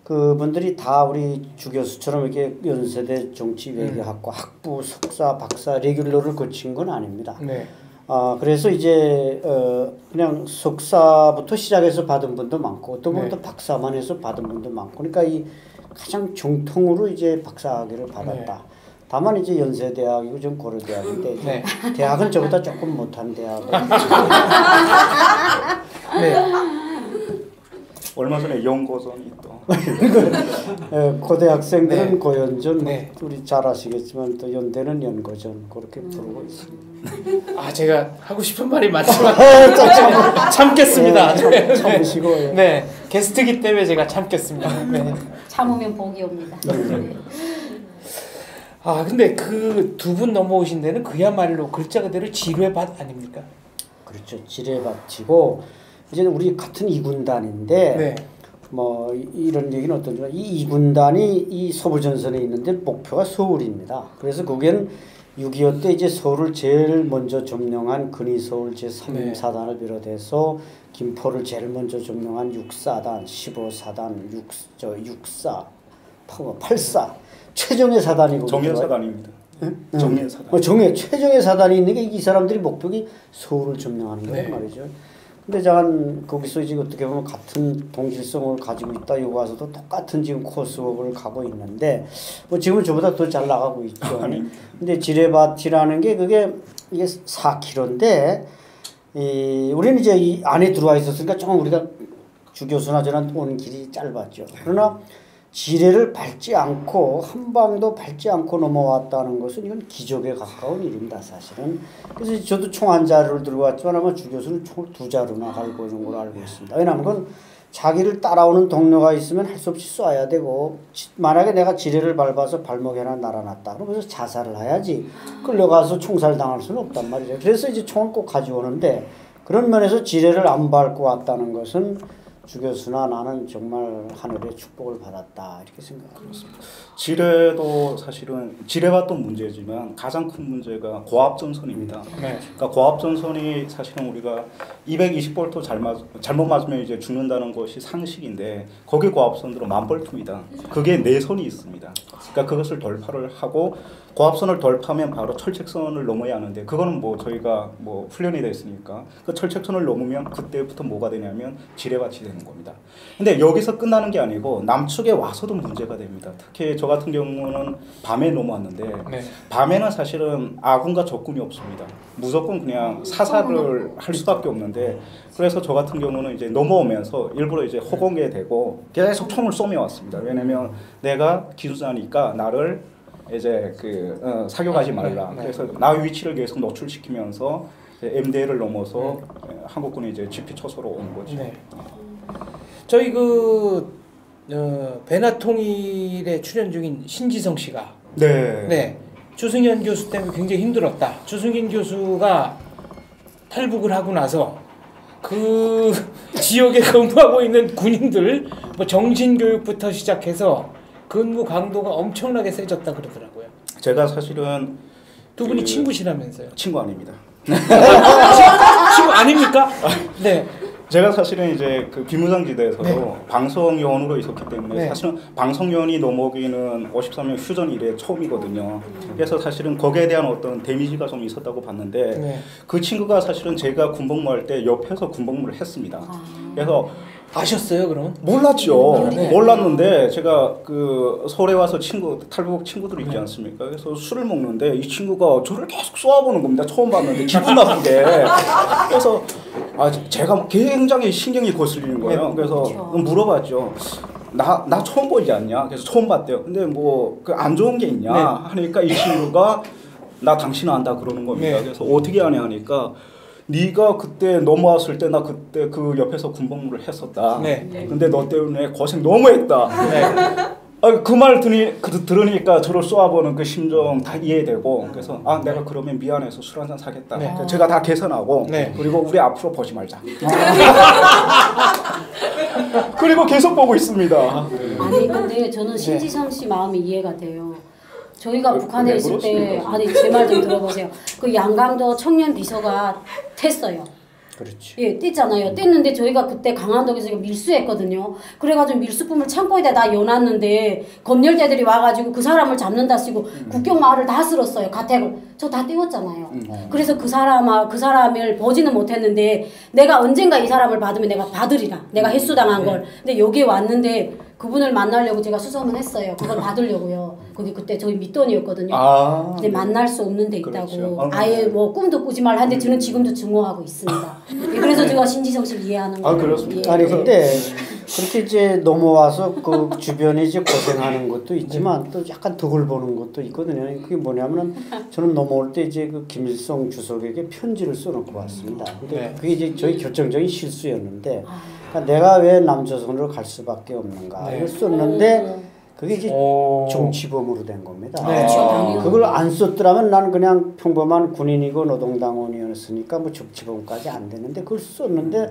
그분들이 다 우리 주 교수처럼 이렇게 연세대 정치 외교학과 학부 석사 박사 레귤러를 거친 건 아닙니다. 네. 아 그래서 이제 어 그냥 석사부터 시작해서 받은 분도 많고 어떤 네. 분도 박사만 해서 받은 분도 많고 그러니까 이 가장 정통으로 이제 박사 학위를 받았다. 네. 다만 이제 연세대학이고 좀 고려대학인데 네. 대학은 저보다 조금 못한 대학. 네. 얼마 전에 연고전이 또 예, 고대 학생들은 네. 고연전, 네. 우리 잘 아시겠지만 또 연대는 연고전 그렇게 부르고 있습니다. 아 제가 하고 싶은 말이 많지만 참, 참겠습니다. 예, 참, 네. 참으시고 예. 네. 게스트기 때문에 제가 참겠습니다. 네. 참으면 복이 옵니다. 네. 아 근데 그 두 분 넘어오신 데는 그야말로 글자 그대로 지뢰밭 아닙니까? 그렇죠. 지뢰밭이고 이제 우리 같은 이군단인데 네. 뭐 이- 이런 얘기는 어떤지 이 이군단이 이 서부 전선에 있는데 목표가 서울입니다. 그래서 그게는 6.25 때 이제 서울을 제일 먼저 점령한 근위 서울 네. 제3사단을 비롯해서 김포를 제일 먼저 점령한 6사단, 15사단, 6, 저 6사, 8사 최정예 사단이고 정예사단입니다. 정예사단. 어, 정예 최정예 사단이 있는 게 이 사람들이 목표가 서울을 점령하는 거란 네. 말이죠. 근데 전 거기서 이제 어떻게 보면 같은 동질성을 가지고 있다. 여기 와서도 똑같은 지금 코스웍을 가고 있는데 뭐 지금은 저보다 더 잘 나가고 있죠. 아니. 근데 지뢰밭이라는 게 그게 이게 4km인데 이 우리는 이제 이 안에 들어와 있었으니까 좀 우리가 주 교수나 저는 온 길이 짧았죠. 그러나 지뢰를 밟지 않고 한 방도 밟지 않고 넘어왔다는 것은 이건 기적에 가까운 일입니다, 사실은. 그래서 저도 총 한 자루를 들고 왔지만 아마 주 교수는 총을 두 자루나 갈고 있는 걸로 알고 있습니다. 왜냐하면 그건 자기를 따라오는 동료가 있으면 할 수 없이 쏴야 되고 지- 만약에 내가 지뢰를 밟아서 발목에 하나 날아놨다 그러면서 자살을 해야지 끌려가서 총살 당할 수는 없단 말이죠. 그래서 이제 총을 꼭 가져오는데 그런 면에서 지뢰를 안 밟고 왔다는 것은 주 교수나 나는 정말 하늘의 축복을 받았다 이렇게 생각합니다. 지뢰도 사실은 지뢰밭도 문제지만 가장 큰 문제가 고압전선입니다. 네. 그러니까 고압전선이 사실은 우리가 220볼트 잘 맞, 잘못 맞으면 이제 죽는다는 것이 상식인데 거기 고압선들은 만 볼트입니다. 그게 내선이 있습니다. 그러니까 그것을 돌파를 하고 고압선을 돌파하면 바로 철책선을 넘어야 하는데 그거는 뭐 저희가 뭐 훈련이 돼 있으니까 그 철책선을 넘으면 그때부터 뭐가 되냐면 지뢰밭이 되는 겁니다. 근데 여기서 끝나는 게 아니고 남측에 와서도 문제가 됩니다. 특히 저 같은 경우는 밤에 넘어왔는데 네. 밤에는 사실은 아군과 적군이 없습니다. 무조건 그냥 사살을 할 수밖에 없는데 그래서 저 같은 경우는 이제 넘어오면서 일부러 이제 허공에 대고 계속 총을 쏘며 왔습니다. 왜냐면 내가 기수자니까 나를 이제 그 어, 사격하지 말라. 네. 그래서 나 위치를 계속 노출시키면서 MDL을 넘어서 한국군이 이제 GP 초소로 온 거죠. 네. 저희 그 어, 배나통일에 출연 중인 신지성 씨가 네. 네 주승현 교수 때문에 굉장히 힘들었다. 주승현 교수가 탈북을 하고 나서 그 지역에 근무하고 있는 군인들 뭐 정신 교육부터 시작해서 근무 강도가 엄청나게 세졌다 그러더라고요. 제가 사실은 두 분이 그- 친구시라면서요? 친구 아닙니다. 친구 아닙니까? 네. 제가 사실은 이제 그 비무장지대에서도 네. 방송 요원으로 있었기 때문에 네. 사실은 방송 요원이 넘어오기는 53년 휴전 이래 처음이거든요. 그래서 사실은 거기에 대한 어떤 데미지가 좀 있었다고 봤는데 네. 그 친구가 사실은 제가 군복무 할 때 옆에서 군복무를 했습니다. 그래서 아셨어요 그럼? 몰랐죠. 네. 몰랐는데 제가 그 서울에 와서 친구 탈북 친구들 있지 않습니까? 그래서 술을 먹는데 이 친구가 저를 계속 쏘아보는 겁니다. 처음 봤는데 기분 나쁘게. 그래서 아 제가 굉장히 신경이 거슬리는 거예요. 그래서 그렇죠. 물어봤죠. 나, 나 처음 보지 않냐? 그래서 처음 봤대요. 근데 뭐 그 안 좋은 게 있냐? 네. 하니까 이 친구가 나 당신 안다 그러는 겁니다. 네. 그래서 어떻게 하냐 하니까 네가 그때 넘어왔을 때 나 그때 그 옆에서 군복무를 했었다. 네. 근데 너 때문에 고생 너무 했다. 네. 그말 들으니, 그, 들으니까 저를 쏘아보는 그 심정 다 이해되고 그래서 아 내가 그러면 미안해서 술 한 잔 사겠다. 네. 그래서 제가 다 계산하고 네. 그리고 우리 앞으로 보지 말자. 그리고 계속 보고 있습니다. 아니 근데 저는 신지성 씨 마음이 이해가 돼요. 저희가 왜- 북한에 왜 있을 때? 아니 제 말 좀 들어보세요. 그 양강도 청년 비서가 텄어요. 그렇지. 예, 뗐잖아요. 뗐는데 저희가 그때 강한도에서 밀수했거든요. 그래가지고 밀수품을 창고에다 다 여놨는데 검열대들이 와가지고 그 사람을 잡는다 쓰고 국경 마을을 다 쓸었어요. 가택을 저다 떼웠잖아요. 그래서 그 사람아 그 사람을 보지는 못했는데 내가 언젠가 이 사람을 받으면 내가 받으리라. 내가 횟수당한 걸. 근데 여기 왔는데 그분을 만나려고 제가 수소문 했어요. 그걸 받으려고요. 거기 그때 저희 밑돈이었거든요. 아, 근데 만날 수 없는 데 있다고 그렇죠. 아, 아예 뭐 꿈도 꾸지 말 하는데 저는 지금도 증오하고 있습니다. 예, 그래서 제가 신지성 씨를 이해하는 아, 거예요. 그렇습니까? 예. 아니 근데 그렇게 이제 넘어와서 그 주변에 이제 고생하는 것도 있지만 또 약간 덕을 보는 것도 있거든요. 그게 뭐냐면은 저는 넘어올 때 이제 그 김일성 주석에게 편지를 써놓고 왔습니다. 근데 네. 그게 이제 저희 결정적인 실수였는데 그러니까 내가 왜 남조선으로 갈 수밖에 없는가 네. 이걸 썼는데 그게 이제 오. 정치범으로 된 겁니다. 네. 그렇죠, 당연히. 그걸 안 썼더라면 나는 그냥 평범한 군인이고 노동당원이었으니까 뭐 정치범까지 안 되는데 그걸 썼는데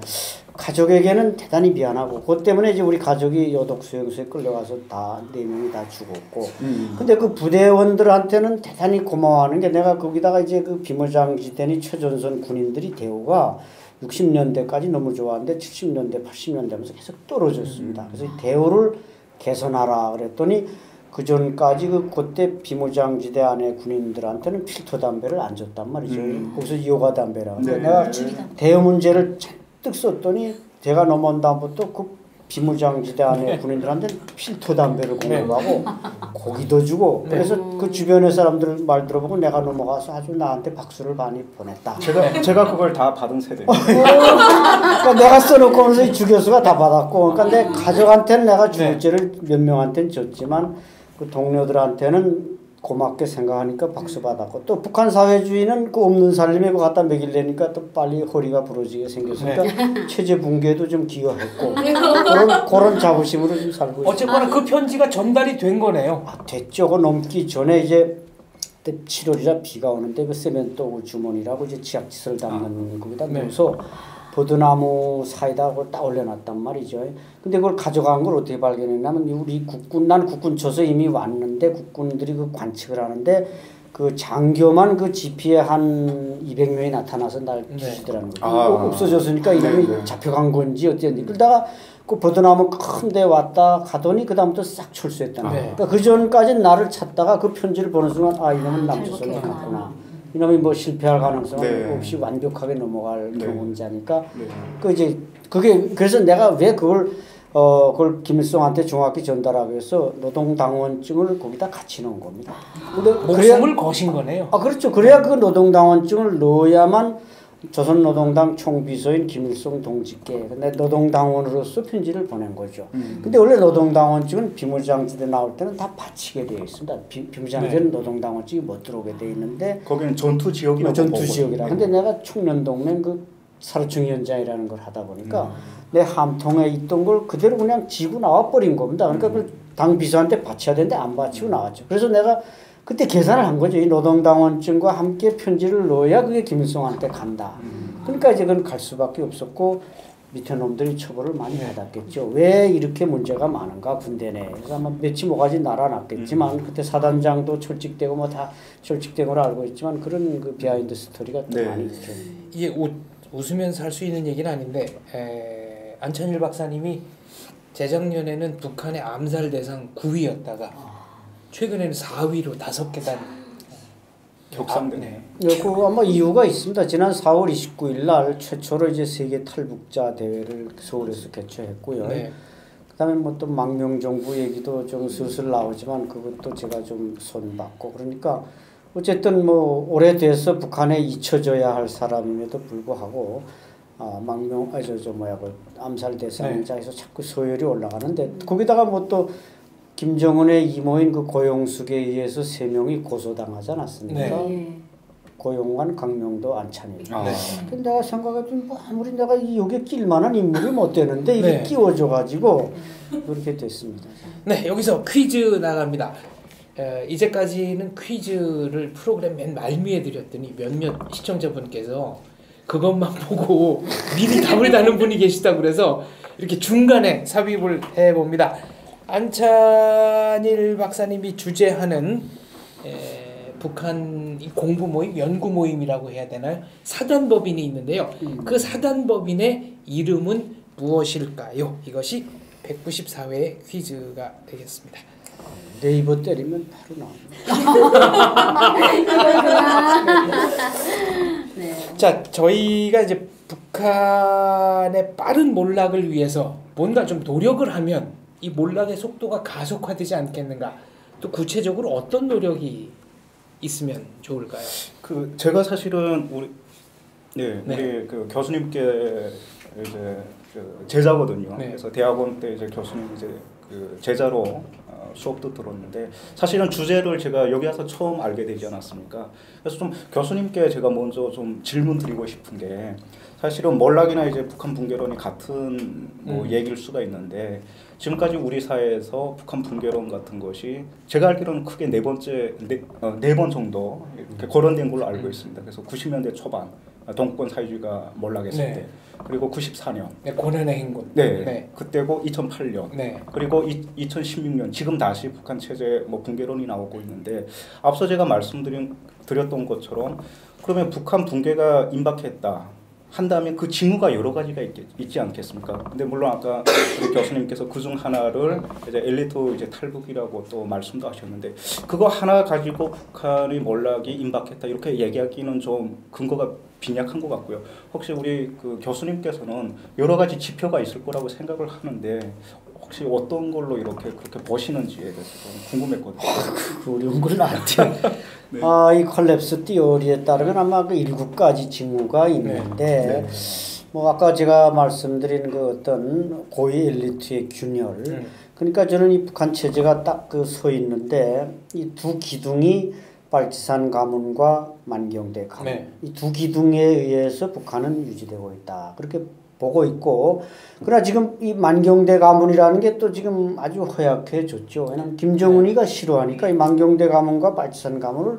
가족에게는 대단히 미안하고 그것 때문에 이제 우리 가족이 여독 수용소에 끌려가서 다 네 명이 다 죽었고 음. 근데 그 부대원들한테는 대단히 고마워하는 게 내가 거기다가 이제 그 비무장지대니 최전선 군인들이 대우가 60년대까지 너무 좋았는데 70년대, 80년대 하면서 계속 떨어졌습니다. 그래서 이 대우를 개선하라 그랬더니 그 전까지 그 그때 비무장지대 안에 군인들한테는 필터 담배를 안 줬단 말이죠. 거기서 요가 담배라고. 네. 내가 줄이다. 대우 문제를 잔뜩 썼더니 제가 넘어온 다음부터 그 비무장지대 안에 군인들한테 필터 담배를 공급하고 고기도 주고 그래서 그 주변의 사람들 말 들어보고 내가 넘어가서 아주 나한테 박수를 많이 보냈다. 제가 제가 그걸 다 받은 세대. 그러니까 내가 써놓고 오면서 이 주교수가 다 받았고 그러니까 내 가족한테는 내가 주일제를 몇 명한테는 줬지만 그 동료들한테는 고맙게 생각하니까 박수 받았고 또 북한 사회주의는 그 없는 살림에 그 갖다 먹이려니까 또 빨리 허리가 부러지게 생겼으니까 체제 붕괴도 좀 기여했고 그런 그런 자부심으로 좀 살고 있어요. 어쨌거나 그 편지가 전달이 된 거네요. 아, 됐죠. 그 넘기 전에 이제 그때 7월이라 비가 오는데 그 세면도 주머니라고 이제 지압지를 담는 거기다 네. 넣어서 버드나무 사이다 그걸 딱 올려놨단 말이죠. 근데 그걸 가져간 걸 어떻게 발견했냐면 우리 국군 난 국군 쳐서 이미 왔는데 국군들이 그 관측을 하는데 그 장교만 그 GP에 한 200명이 나타나서 날 네. 주시더라는 거예요. 아. 어, 없어졌으니까 이름이 네, 네. 잡혀간 건지 어쨌는지 그러다가 그 버드나무 큰데 왔다 가더니 그다음부터 싹 철수했다는 네. 거예요. 그러니까 그 전까지 나를 찾다가 그 편지를 보는 순간 아 이놈은 아, 남조선에 잘 갔구나. 이놈이 뭐 실패할 가능성은 네. 없이 완벽하게 넘어갈 네. 경험자니까 네. 그 이제 그게 그래서 내가 왜 그걸 어 그걸 김일성한테 정확히 전달하기 위해서 노동당원증을 거기다 같이 넣은 겁니다. 근데 그래야 목숨을 거신 거네요. 아 그렇죠. 그래야 그 노동당원증을 넣어야만 조선노동당 총비서인 김일성 동지께 근데 노동당원으로서 편지를 보낸 거죠. 음. 근데 원래 노동당원증은 비무장지대 나올 때는 다 바치게 되어 있습니다. 비, 비무장지대는 네. 노동당원증이 못 들어오게 되어 있는데 거기는 전투 지역이라고 전투. 지역이라. 근데 내가 청년동맹 그 사료충위원장이라는 걸 하다 보니까 음. 내 함통에 있던 걸 그대로 그냥 지고 나와 버린 겁니다. 그러니까 그당 비서한테 바쳐야 되는데 안 바치고 나왔죠. 그래서 내가 그때 계산을 한 거죠. 이 노동당원증과 함께 편지를 넣어야 그게 김일성한테 간다. 그러니까 이제 그건 갈 수밖에 없었고 밑에 놈들이 처벌을 많이 받았겠죠. 왜 이렇게 문제가 많은가 군대 내에. 그래서 아마 며칠 모가지 날아났겠지만 그때 사단장도 철직되고 뭐 다 철직된 걸 알고 있지만 그런 그 behind story가 또 네. 많이 있죠. 이게 웃, 웃으면서 할 수 있는 얘기는 아닌데 에, 안천일 박사님이 재작년에는 북한의 암살 대상 9위였다가 최근에는 4위로 다섯 계단 격상되네. 네. 네, 그 아마 이유가 있습니다. 지난 4월 29일 날 최초로 이제 세계 탈북자 대회를 서울에서 개최했고요. 네. 그다음에 뭐 또 망명 정부 얘기도 좀 슬슬 나오지만 그것도 제가 좀 손봤고 그러니까 어쨌든 뭐 오래돼서 북한에 잊혀져야 할 사람임에도 불구하고 아 망명 아저저 뭐야 그 암살 대상자에서 자꾸 소열이 올라가는데 거기다가 뭐또 김정은의 이모인 그 고용숙에 의해서 세 명이 고소당하지 않았습니까? 네. 예. 고용관, 강명도, 안찬일. 아. 네. 근데 내가 생각해도 뭐 아무리 내가 이 여기에 낄 만한 인물이 못 되는데 이게 네. 끼워져 가지고 그렇게 됐습니다. 네, 여기서 퀴즈 나갑니다. 에, 이제까지는 퀴즈를 프로그램 맨 말미에 드렸더니 몇몇 시청자분께서 그것만 보고 미리 답을 다는 분이 계시다고 그래서 이렇게 중간에 삽입을 해봅니다. 안찬일 박사님이 주재하는 에, 북한 이 공부 모임, 연구 모임이라고 해야 되나요? 사단법인이 있는데요. 그 사단법인의 이름은 무엇일까요? 이것이 194회의 퀴즈가 되겠습니다. 네이버 때리면 바로 나옵니다. 네. 자, 저희가 이제 북한의 빠른 몰락을 위해서 뭔가 좀 노력을 하면 이 몰락의 속도가 가속화되지 않겠는가? 또 구체적으로 어떤 노력이 있으면 좋을까요? 그 제가 사실은 우리 네, 네. 우리 그 교수님께 이제 그 제자거든요. 네. 그래서 대학원 때 이제 교수님 이제 그 제자로 어, 수업도 들었는데 사실은 주제를 제가 여기 와서 처음 알게 되지 않았습니까? 그래서 좀 교수님께 제가 먼저 좀 질문 드리고 싶은 게 사실은 몰락이나 이제 북한 붕괴론이 같은 뭐 음. 얘기일 수가 있는데 지금까지 우리 사회에서 북한 붕괴론 같은 것이 제가 알기로는 크게 네 번째 네번 정도 이렇게 거론된 걸로 알고 있습니다. 그래서 90년대 초반 동권 사회주의가 몰락했을 네. 때 그리고 94년 네, 고난의 행군. 네, 네. 그때고 2008년 네. 그리고 이, 2016년 지금 다시 북한 체제 뭐 붕괴론이 나오고 있는데 앞서 제가 말씀드린 드렸던 것처럼 그러면 북한 붕괴가 임박했다 한다면 그 징후가 여러 가지가 있, 있지 않겠습니까? 근데 물론 아까 우리 교수님께서 그 중 하나를 이제 엘리트 이제 탈북이라고 또 말씀도 하셨는데 그거 하나 가지고 북한의 몰락이 임박했다 이렇게 얘기하기는 좀 근거가 빈약한 것 같고요. 혹시 우리 그 교수님께서는 여러 가지 지표가 있을 거라고 생각을 하는데 혹시 어떤 걸로 이렇게 그렇게 보시는지에 대해서 좀 궁금했거든요. 그 어려운 걸 나한테. 아, 이 컬랩스 띠오리에 따르면 아마 그 일곱 가지 징후가 있는데 네. 뭐 아까 제가 말씀드린 그 어떤 고위 엘리트의 균열 음. 그러니까 저는 이 북한 체제가 딱 그 서 있는데 이 두 기둥이 빨치산 가문과 만경대 가문 네. 이두 기둥에 의해서 북한은 유지되고 있다 그렇게 보고 있고 그러나 지금 이 만경대 가문이라는 게 또 지금 아주 허약해졌죠 왜냐하면 김정은이가 싫어하니까 이 만경대 가문과 빨치산 가문을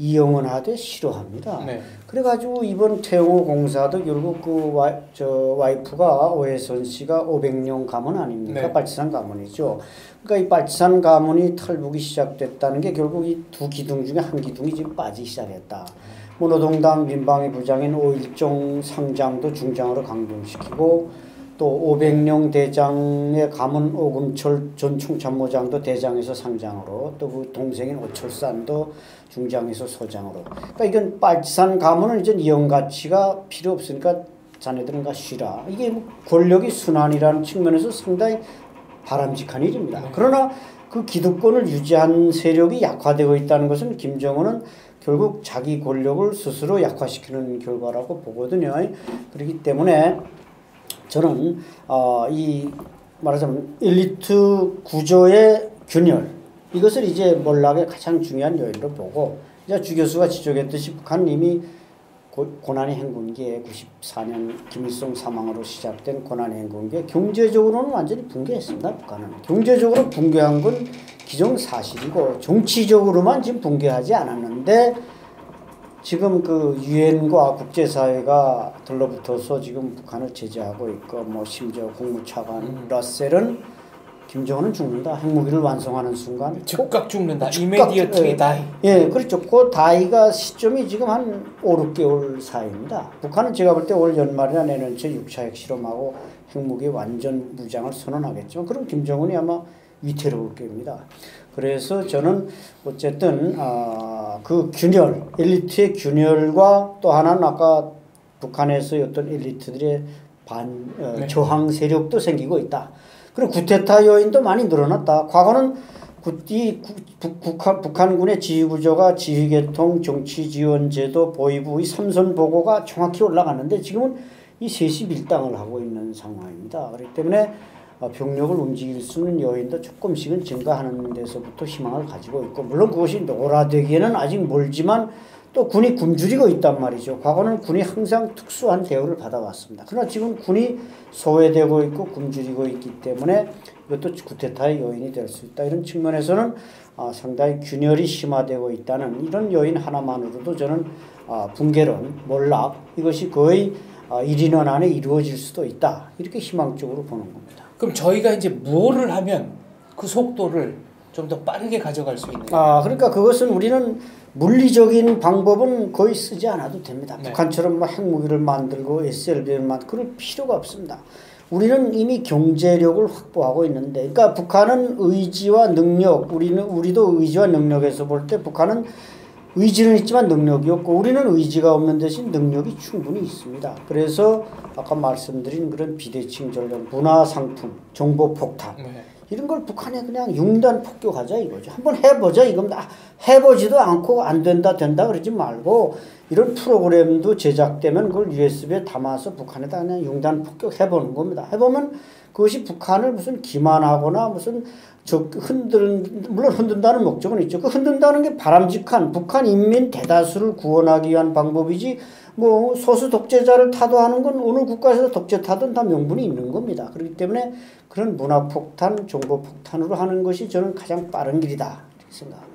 이영은하되 싫어합니다. 네. 그래가지고 이번 태영호 공사도 결국 그 와, 저 와이프가 오해선 씨가 500년 가문 아닙니까? 네. 빨치산 가문이죠. 그러니까 이 빨치산 가문이 탈북이 시작됐다는 게 결국 이 두 기둥 중에 한 기둥이 지금 빠지기 시작했다. 뭐 노동당 민방위 부장인 오일종 상장도 중장으로 강등시키고 또 500령 대장의 가문 오금철 전 총참모장도 대장에서 상장으로 또 그 동생인 오철산도 중장에서 소장으로. 그러니까 이건 빨치산 가문은 이제 이용 가치가 필요 없으니까 자네들은 가 쉬라. 이게 뭐 권력이 순환이라는 측면에서 상당히 바람직한 일입니다. 그러나 그 기득권을 유지한 세력이 약화되고 있다는 것은 김정은은 결국 자기 권력을 스스로 약화시키는 결과라고 보거든요. 그렇기 때문에 저는 어, 이 말하자면 엘리트 구조의 균열 이것을 이제 몰락의 가장 중요한 요인으로 보고 이제 주 교수가 지적했듯이 북한은 이미 고, 고난의 행군기에 94년 김일성 사망으로 시작된 고난의 행군기에 경제적으로는 완전히 붕괴했습니다. 북한은 경제적으로 붕괴한 건 기정사실이고 정치적으로만 지금 붕괴하지 않았는데 지금 그 유엔과 국제사회가 들러붙어서 지금 북한을 제재하고 있고 뭐 심지어 국무차관 음. 러셀은 김정은은 죽는다 핵무기를 완성하는 순간 즉각 죽는다. 이메디어트리 예. 다이. 예, 그렇죠. 그 다이가 시점이 지금 한 5, 6개월 사이입니다. 북한은 제가 볼 때 올 연말이나 내년 초 6차 핵실험하고 핵무기 완전 무장을 선언하겠지만 그럼 김정은이 아마 위태로울 겁니다. 그래서 저는 어쨌든 아, 그 균열, 엘리트의 균열과 또 하나는 아까 북한에서 어떤 엘리트들의 반 어, 네. 저항 세력도 생기고 있다. 그리고 구테타 요인도 많이 늘어났다. 과거는 구- 이 북한, 북한군의 지휘 구조가 지휘계통, 정치 지원 제도, 보위부 이 삼선 보고가 정확히 올라갔는데 지금은 이 셋이 밀당을 하고 있는 상황입니다. 그렇기 때문에 어, 병력을 움직일 수 있는 요인도 조금씩은 증가하는 데서부터 희망을 가지고 있고 물론 그것이 노라되기에는 아직 멀지만 또 군이 굶주리고 있단 말이죠. 과거는 군이 항상 특수한 대우를 받아왔습니다. 그러나 지금 군이 소외되고 있고 굶주리고 있기 때문에 이것도 구테타의 요인이 될 수 있다. 이런 측면에서는 아, 상당히 균열이 심화되고 있다는 이런 요인 하나만으로도 저는 아, 붕괴론, 몰락 이것이 거의 아, 1인원 안에 이루어질 수도 있다. 이렇게 희망적으로 보는 겁니다. 그럼 저희가 이제 뭐를 하면 그 속도를 좀 더 빠르게 가져갈 수 있는 아, 그러니까 그것은 우리는 물리적인 방법은 거의 쓰지 않아도 됩니다. 네. 북한처럼 막 핵무기를 만들고 SLB를 만 그럴 필요가 없습니다. 우리는 이미 경제력을 확보하고 있는데, 그러니까 북한은 의지와 능력, 우리는 우리도 의지와 능력에서 볼 때 북한은 의지는 있지만 능력이 없고 우리는 의지가 없는 대신 능력이 충분히 있습니다. 그래서 아까 말씀드린 그런 비대칭 전략, 문화 상품, 정보 폭탄 네. 이런 걸 북한에 그냥 융단 폭격하자 이거죠. 한번 해보자 이겁니다. 아, 해보지도 않고 안 된다 된다 그러지 말고 이런 프로그램도 제작되면 그걸 USB에 담아서 북한에다 그냥 융단 폭격해보는 겁니다. 해보면 그것이 북한을 무슨 기만하거나 무슨 저 흔드는 물론 흔든다는 목적은 있죠. 그 흔든다는 게 바람직한 북한 인민 대다수를 구원하기 위한 방법이지 뭐 소수 독재자를 타도하는 건 어느 국가에서 독재 타든 다 명분이 있는 겁니다. 그렇기 때문에 그런 문화 폭탄, 정보 폭탄으로 하는 것이 저는 가장 빠른 길이다 이렇게 생각합니다.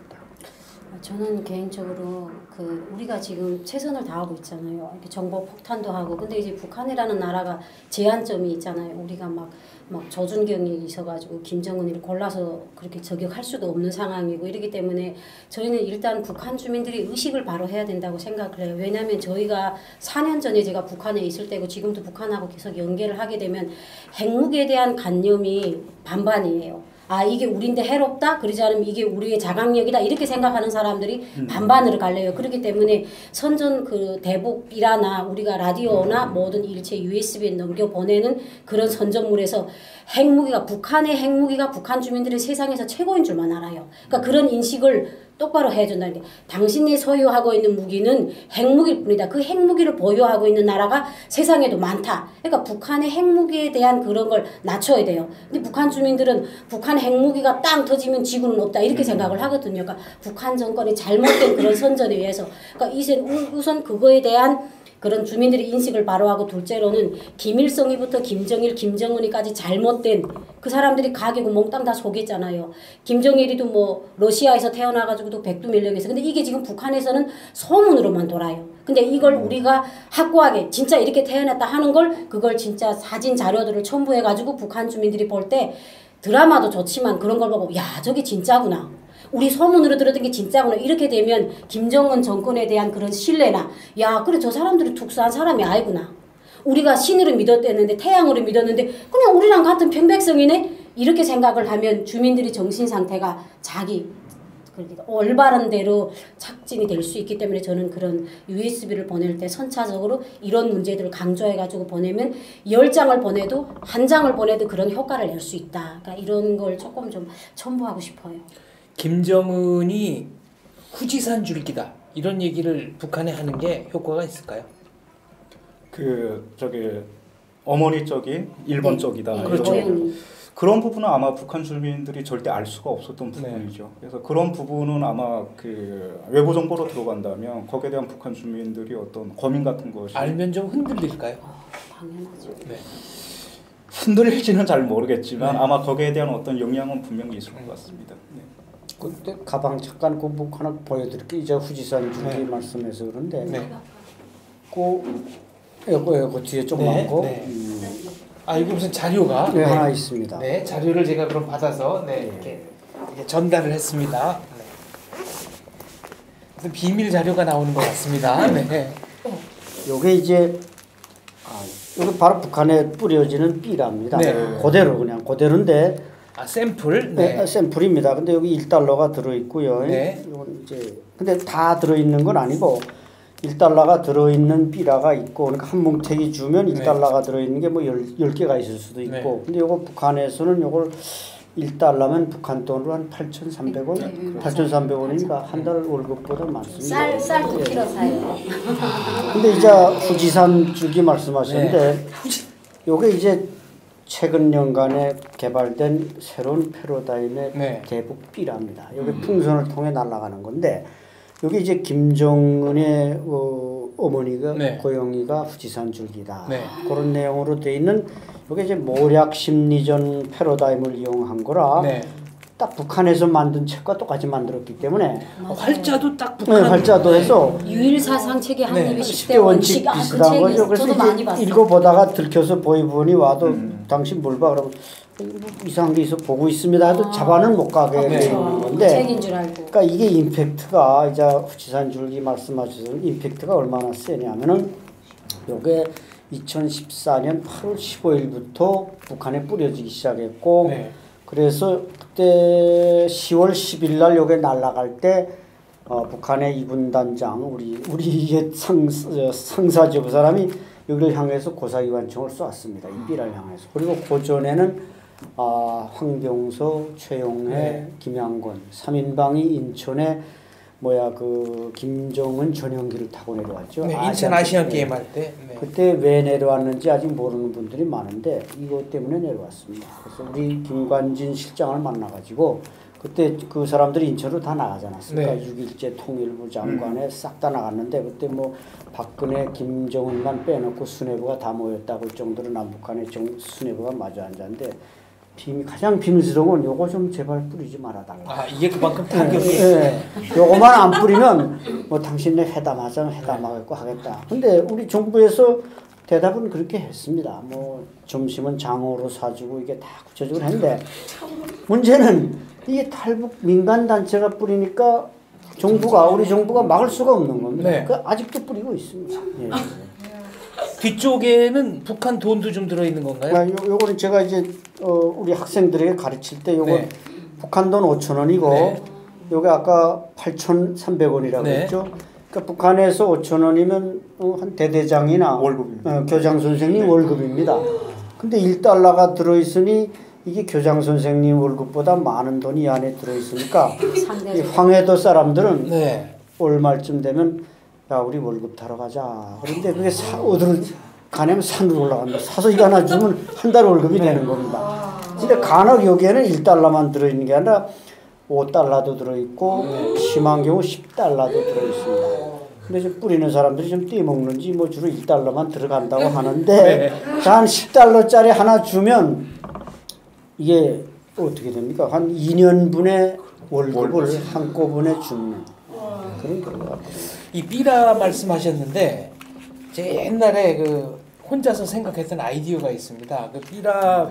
저는 개인적으로 그 우리가 지금 최선을 다하고 있잖아요. 이렇게 정보 폭탄도 하고 근데 이제 북한이라는 나라가 제한점이 있잖아요. 우리가 막막 조준경이 있어가지고 김정은이를 골라서 그렇게 저격할 수도 없는 상황이고 이러기 때문에 저희는 일단 북한 주민들이 의식을 바로 해야 된다고 생각을 해요. 왜냐하면 저희가 4년 전에 제가 북한에 있을 때고 지금도 북한하고 계속 연계를 하게 되면 핵무기에 대한 관념이 반반이에요. 아 이게 우리인데 해롭다? 그러지 않으면 이게 우리의 자강력이다? 이렇게 생각하는 사람들이 반반으로 갈려요. 그렇기 때문에 선전 그 대북이라나 우리가 라디오나 모든 일체 USB에 넘겨 보내는 그런 선전물에서 핵무기가 북한의 핵무기가 북한 주민들의 세상에서 최고인 줄만 알아요. 그러니까 그런 인식을 똑바로 해준다는 게 당신이 소유하고 있는 무기는 핵무기일 뿐이다. 그 핵무기를 보유하고 있는 나라가 세상에도 많다. 그러니까 북한의 핵무기에 대한 그런 걸 낮춰야 돼요. 근데 북한 주민들은 북한 핵무기가 땅 터지면 지구는 없다 이렇게 생각을 하거든요. 그러니까 북한 정권이 잘못된 그런 선전에 의해서 그러니까 이제 우선 그거에 대한 그런 주민들의 인식을 바로하고 둘째로는 김일성이부터 김정일, 김정은이까지 잘못된 그 사람들이 가게고 몽땅 다 속였잖아요. 김정일이도 뭐 러시아에서 태어나가지고도 백두밀령에서 근데 이게 지금 북한에서는 소문으로만 돌아요. 근데 이걸 우리가 확고하게 진짜 이렇게 태어났다 하는 걸 그걸 진짜 사진 자료들을 첨부해가지고 북한 주민들이 볼 때 드라마도 좋지만 그런 걸 보고 야 저게 진짜구나. 우리 소문으로 들었던 게 진짜구나. 이렇게 되면 김정은 정권에 대한 그런 신뢰나 야 그래 저 사람들이 특수한 사람이 아니구나. 우리가 신으로 믿었대는데 태양으로 믿었는데 그냥 우리랑 같은 평백성이네 이렇게 생각을 하면 주민들이 정신 상태가 자기 그렇게 올바른 대로 착진이 될 수 있기 때문에 저는 그런 USB를 보낼 때 선차적으로 이런 문제들을 강조해가지고 보내면 열 장을 보내도 한 장을 보내도 그런 효과를 낼 수 있다. 그러니까 이런 걸 조금 좀 첨부하고 싶어요. 김정은이 후지산 줄기다 이런 얘기를 북한에 하는 게 효과가 있을까요? 그 저기 어머니 쪽이 일본 네. 쪽이다. 네, 그렇죠. 고양이. 그런 부분은 아마 북한 주민들이 절대 알 수가 없었던 네. 부분이죠. 그래서 그런 부분은 아마 그 외부 정보로 들어간다면 거기에 대한 북한 주민들이 어떤 고민 같은 것이 알면 좀 흔들릴까요? 어, 당연하죠. 네. 흔들릴지는 잘 모르겠지만 네. 아마 거기에 대한 어떤 영향은 분명히 있을 것 같습니다. 네. 그때 가방 잠깐 그뭐 하나 보여드릴게요. 이제 후지산 줄기 네. 말씀해서 그런데 네. 그 요거 요거 뒤에 조그만 네, 거 네. 음, 아 이게 무슨 자료가 네, 하나 있습니다. 네, 자료를 제가 그럼 받아서 네, 이렇게, 이렇게 전달을 했습니다. 네. 무슨 비밀 자료가 나오는 것 같습니다. 네. 요게 이제 아, 요게 바로 북한에 뿌려지는 삐랍니다. 네. 그대로 그냥 그대로인데 아 샘플. 네. 네. 샘플입니다. 근데 여기 1달러가 들어 있고요. 네. 이건 이제 근데 다 들어 있는 건 아니고 1달러가 들어 있는 삐라가 있고 그러니까 한 뭉태기 주면 네. 1달러가 들어 있는 게 뭐 10개가 있을 수도 있고. 네. 근데 요거 북한에서는 요걸 1달러면 북한 돈으로 한 8,300원, 네, 네, 8,300원이니까 한 달 월급보다 많습니다. 쌀 쌀도 예. 키로 사요. 근데 이제 후지산 줄기 말씀하셨는데 네. 요게 이제 최근 년간에 개발된 새로운 패러다임의 네. 대북 삐랍니다. 여기 풍선을 통해 날아가는 건데 여기 이제 김정은의 어, 어머니가 네. 고영이가 후지산 줄기다. 네. 그런 내용으로 돼 있는 이게 이제 모략 심리전 패러다임을 이용한 거라 네. 딱 북한에서 만든 책과 똑같이 만들었기 때문에 어, 활자도 딱 네, 북한. 활자도 해서 유일 사상 책의 네. 한입이 10대 10대 원칙 원칙 아, 그 비슷한 거죠. 그래서 저도 많이 이제 봤어요. 읽어보다가 들켜서 보이분이 와도 음. 당신 뭘 봐? 그러면 뭐 이상한 게 있어 보고 있습니다 해도 아. 잡아는 못 가게 네. 되는 그렇죠. 건데 책인 줄 알고. 그러니까 이게 임팩트가 이제 후치산 줄기 말씀하셨던 임팩트가 얼마나 세냐면은 요게 2014년 8월 15일부터 북한에 뿌려지기 시작했고 네. 그래서 그때 10월 10일 날 요게 날아갈 때 어, 북한의 이군 단장 우리 우리 이게 상 상사지부 사람이 여기를 향해서 고사기관총을 쏘았습니다. 이 삐를 향해서. 그리고 그 전에는 아, 황병서, 최용해, 네. 김양권, 삼인방이 인천에 뭐야 그 김정은 전용기를 타고 내려왔죠. 네, 인천 아시안 게임. 게임 할 때. 네. 그때 왜 내려왔는지 아직 모르는 분들이 많은데 이것 때문에 내려왔습니다. 그래서 우리 김관진 실장을 만나가지고 그때 그 사람들이 인천으로 다 나가지 않았습니까? 네. 6.일제 통일부 장관에 싹다 나갔는데 그때 뭐 박근혜, 김정은만 빼놓고 수뇌부가 다 모였다고 할 정도로 남북한의 정, 수뇌부가 마주 앉았는데 비밀, 가장 비밀스러운 건 요거 좀 제발 뿌리지 말아달라. 아 이게 그만큼 예, 타격이. 예. 요거만 안 뿌리면 뭐 당신네 회담하자면 회담하겠고 하겠다. 근데 우리 정부에서 대답은 그렇게 했습니다. 뭐 점심은 장어로 사주고 이게 다 구체적으로 했는데 문제는 이게 탈북 민간 단체가 뿌리니까 정부가 우리 정부가 막을 수가 없는 겁니다. 네. 그 아직도 뿌리고 있습니다. 예. 뒤쪽에는 북한 돈도 좀 들어 있는 건가요? 아, 요, 요거는 제가 이제 어, 우리 학생들에게 가르칠 때 요거 네. 북한 돈 5천 원이고 네. 요게 아까 8,300원이라고 네. 했죠. 그러니까 북한에서 5천 원이면 어, 한 대대장이나 월급입니다. 어, 교장 선생님 네. 월급입니다. 근데 1달러가 들어 있으니 이게 교장 선생님 월급보다 많은 돈이 이 안에 들어 있으니까 이. 황해도 사람들은 네. 올 말쯤 되면 야 우리 월급 타러 가자. 그런데 그게 사, 어디로 가냐면 산으로 올라간다. 사서 이거 하나 주면 한 달 월급이 되는 겁니다. 근데 간혹 여기에는 1달러만 들어있는 게 아니라 5달러도 들어있고 심한 경우 10달러도 들어있습니다. 근데 좀 뿌리는 사람들이 좀 떼먹는지 뭐 주로 1달러만 들어간다고 하는데 한 10달러짜리 하나 주면 이게 어떻게 됩니까? 한 2년분의 월급을 한꺼번에 주는 그런 거예요. 이 삐라 말씀하셨는데 제가 옛날에 그 혼자서 생각했던 아이디어가 있습니다. 그 삐라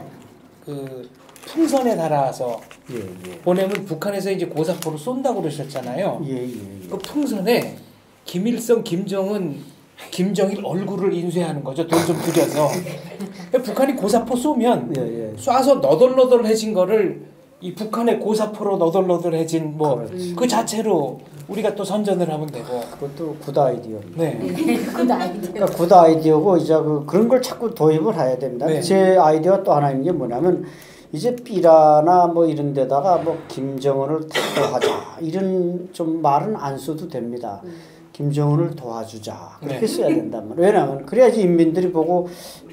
그 풍선에 달아서 예, 예. 보내면 북한에서 이제 고사포로 쏜다고 그러셨잖아요. 예, 예, 예. 그 풍선에 김일성, 김정은 김정일 얼굴을 인쇄하는 거죠. 돈 좀 들여서. 북한이 고사포 쏘면 예, 예. 쏴서 너덜너덜해진 거를 이 북한의 고사포로 너덜너덜해진 뭐 그 자체로 우리가 또 선전을 하면 되고. 그것도 good idea. 네. 그 아이디어. 그러니까 good idea고 이제 그 그런 걸 자꾸 도입을 해야 됩니다. 네. 제 아이디어가 또 하나 있는 게 뭐냐면 이제 삐라나 뭐 이런 데다가 뭐 김정은을 도와자 이런 좀 말은 안 써도 됩니다. 김정은을 도와주자 그렇게 네. 써야 된단 말이에요. 왜냐하면 그래야지 인민들이 보고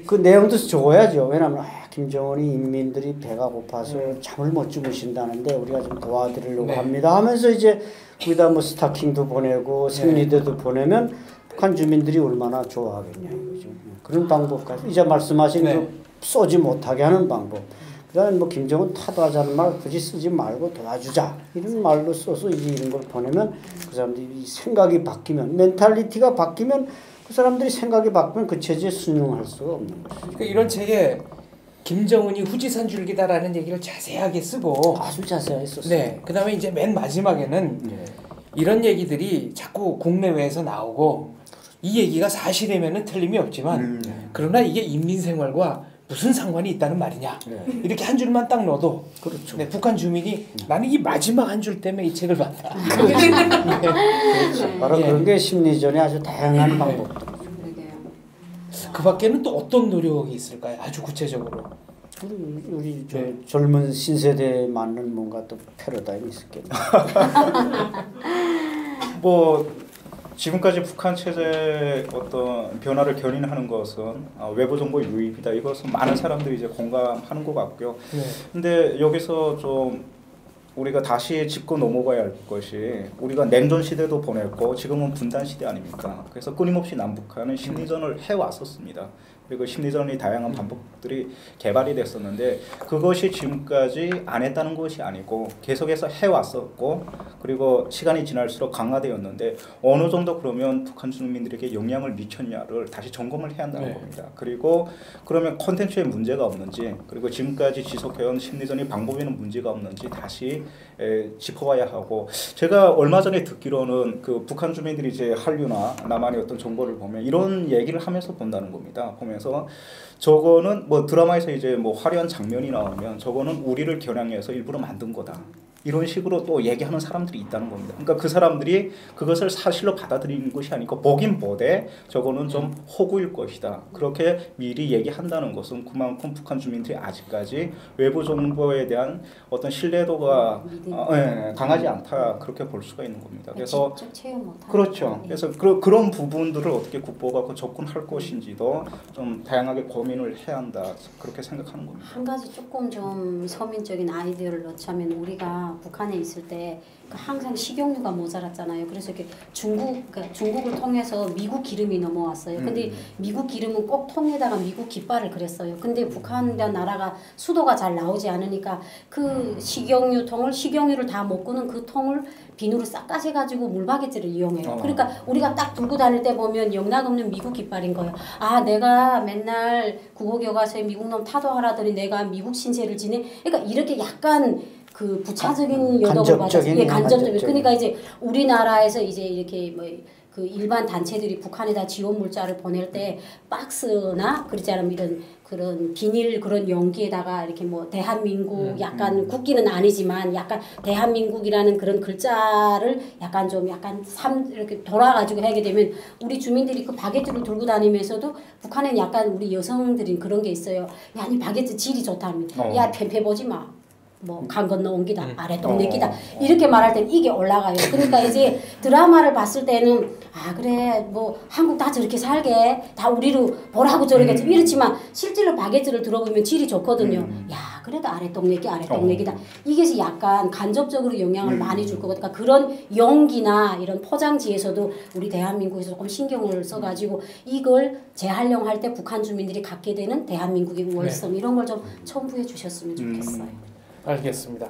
그 내용도 적어야죠. 왜냐하면 아, 김정은이 인민들이 배가 고파서 잠을 못 주무신다는데 우리가 좀 도와드리려고 네. 합니다. 하면서 이제 거기다 뭐 스타킹도 보내고 네. 생리대도 보내면 북한 주민들이 얼마나 좋아하겠냐 이거죠. 그런 방법까지 이제 말씀하신 네. 그 쏘지 못하게 하는 방법. 그다음에 뭐 김정은 타도하자는 말 굳이 쓰지 말고 도와주자 이런 말로 써서 이런 걸 보내면 그 사람들이 이 생각이 바뀌면 mentality가 바뀌면 그 사람들이 생각이 바뀌면 그 체제에 순응할 수가 없는 거죠. 그러니까 이런 책에 김정은이 후지산 줄기다라는 얘기를 자세하게 쓰고 아주 자세하게 썼어요. 네. 그다음에 이제 맨 마지막에는 예. 이런 얘기들이 자꾸 국내외에서 나오고 이 얘기가 사실이면은 틀림이 없지만 음. 그러나 이게 인민 생활과 무슨 상관이 있다는 말이냐 네. 이렇게 한 줄만 딱 넣어도 그렇죠. 네, 북한 주민이 나는 이 마지막 한 줄 때문에 이 책을 봤다. 그렇죠. 바로 예. 그런 게 심리전의 아주 다양한 방법. 그러게요. 그 밖에는 또 어떤 노력이 있을까요? 아주 구체적으로. 우리, 저 네. 젊은 신세대에 맞는 뭔가 또 패러다임이 있었겠네. 뭐 지금까지 북한 체제 어떤 변화를 견인하는 것은 어, 외부 정보 유입이다. 이것은 많은 사람들이 이제 공감하는 것 같고요. 네. 근데 여기서 좀 우리가 다시 짚고 넘어가야 할 것이 우리가 냉전 시대도 보냈고 지금은 분단 시대 아닙니까? 그래서 끊임없이 남북한은 심리전을 해 왔었습니다. 그리고 심리전의 다양한 방법들이 개발이 됐었는데 그것이 지금까지 안 했다는 것이 아니고 계속해서 해 왔었고 그리고 시간이 지날수록 강화되었는데 어느 정도 그러면 북한 주민들에게 영향을 미쳤냐를 다시 점검을 해야 한다는 네. 겁니다. 그리고 그러면 콘텐츠에 문제가 없는지 그리고 지금까지 지속해온 심리전의 방법에는 문제가 없는지 다시 에, 짚어봐야 하고 제가 얼마 전에 듣기로는 그 북한 주민들이 이제 한류나 남한의 어떤 정보를 보면 이런 얘기를 하면서 본다는 겁니다. 보면 서 저거는 뭐 드라마에서 이제 뭐 화려한 장면이 나오면 저거는 우리를 겨냥해서 일부러 만든 거다. 이런 식으로 또 얘기하는 사람들이 있다는 겁니다. 그러니까 그 사람들이 그것을 사실로 받아들이는 것이 아니고 보긴 보되 저거는 좀 호구일 것이다. 그렇게 미리 얘기한다는 것은 그만큼 북한 주민들이 아직까지 외부 정보에 대한 어떤 신뢰도가. 어, 예, 강하지 않다 그렇게 볼 수가 있는 겁니다. 그래서 체험 못 그렇죠. 그래서 그, 그런 부분들을 어떻게 국보가 접근할 것인지도 좀 다양하게 고민을 해야 한다 그렇게 생각하는 겁니다. 한 가지 조금 좀 서민적인 아이디어를 넣자면 우리가 북한에 있을 때그 항상 식용유가 모자랐잖아요. 그래서 이렇게 중국 그러니까 중국을 통해서 미국 기름이 넘어왔어요. 근데 음. 미국 기름은 꼭 통에다가 미국 깃발을 그렸어요. 근데 북한이라는 나라가 수도가 잘 나오지 않으니까 그 식용유 통을 식용유를 다 먹고는 그 통을 비누로 싹 까셔가지고 물바게트를 이용해요. 어. 그러니까 우리가 딱 들고 다닐 때 보면 영락 없는 미국 깃발인 거예요. 아 내가 맨날 국어교과서에 미국 놈 타도하라더니 내가 미국 신세를 지내. 그러니까 이렇게 약간 그 부차적인 여덕을 간접적인, 받았어요. 예, 간접적인. 간접적인. 그러니까 이제 우리나라에서 이제 이렇게 뭐 그 일반 단체들이 북한에다 지원 물자를 보낼 때 박스나 그렇지 않으면 이런 그런 비닐 그런 용기에다가 이렇게 뭐 대한민국 약간 국기는 아니지만 약간 대한민국이라는 그런 글자를 약간 좀 약간 삼 이렇게 돌아가지고 하게 되면 우리 주민들이 그 바게트를 들고 다니면서도 북한엔 약간 우리 여성들이 그런 게 있어요. 야, 이 바게트 질이 좋다면 어. 야, 펜페 보지 마. 뭐강 건너 옮기다 음. 아래 동네 기다 어. 이렇게 말할 땐 이게 올라가요. 그러니까 이제 드라마를 봤을 때는 아 그래 뭐 한국 다 저렇게 살게 다 우리로 보라고 저러겠지 음. 이렇지만 실제로 바게트를 들어보면 질이 좋거든요. 음. 야 그래도 아래 동네 기 아래 어. 동네 기다 이게 약간 간접적으로 영향을 음. 많이 줄 거거든요. 그러니까 그런 용기나 이런 포장지에서도 우리 대한민국에서 조금 신경을 써가지고 이걸 재활용할 때 북한 주민들이 갖게 되는 대한민국의 우월성 이런 걸 좀 첨부해 주셨으면 좋겠어요. 음. 알겠습니다.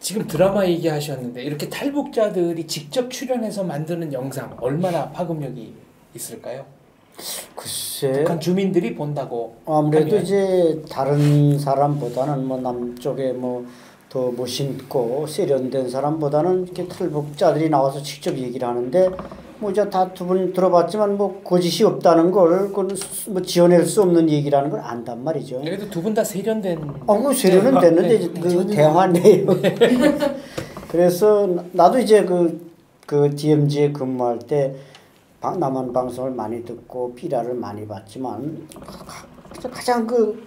지금 드라마 얘기하셨는데 이렇게 탈북자들이 직접 출연해서 만드는 영상 얼마나 파급력이 있을까요? 글쎄 북한 주민들이 본다고 아무래도 하면. 이제 다른 사람보다는 뭐 남쪽에 뭐 더 멋있고 세련된 사람보다는 이렇게 탈북자들이 나와서 직접 얘기를 하는데 뭐 이제 다 두 분 들어봤지만 뭐 거짓이 없다는 걸 그건 수- 뭐 지어낼 수 없는 얘기라는 걸 안단 말이죠. 그래도 두 분 다 세련된 어, 그 세련은 네. 됐는데 네. 그 대화 내용. 그래서 나도 이제 그, 그 DMZ에 근무할 때 방- 남한 방송을 많이 듣고 피라를 많이 봤지만 가- 가장 그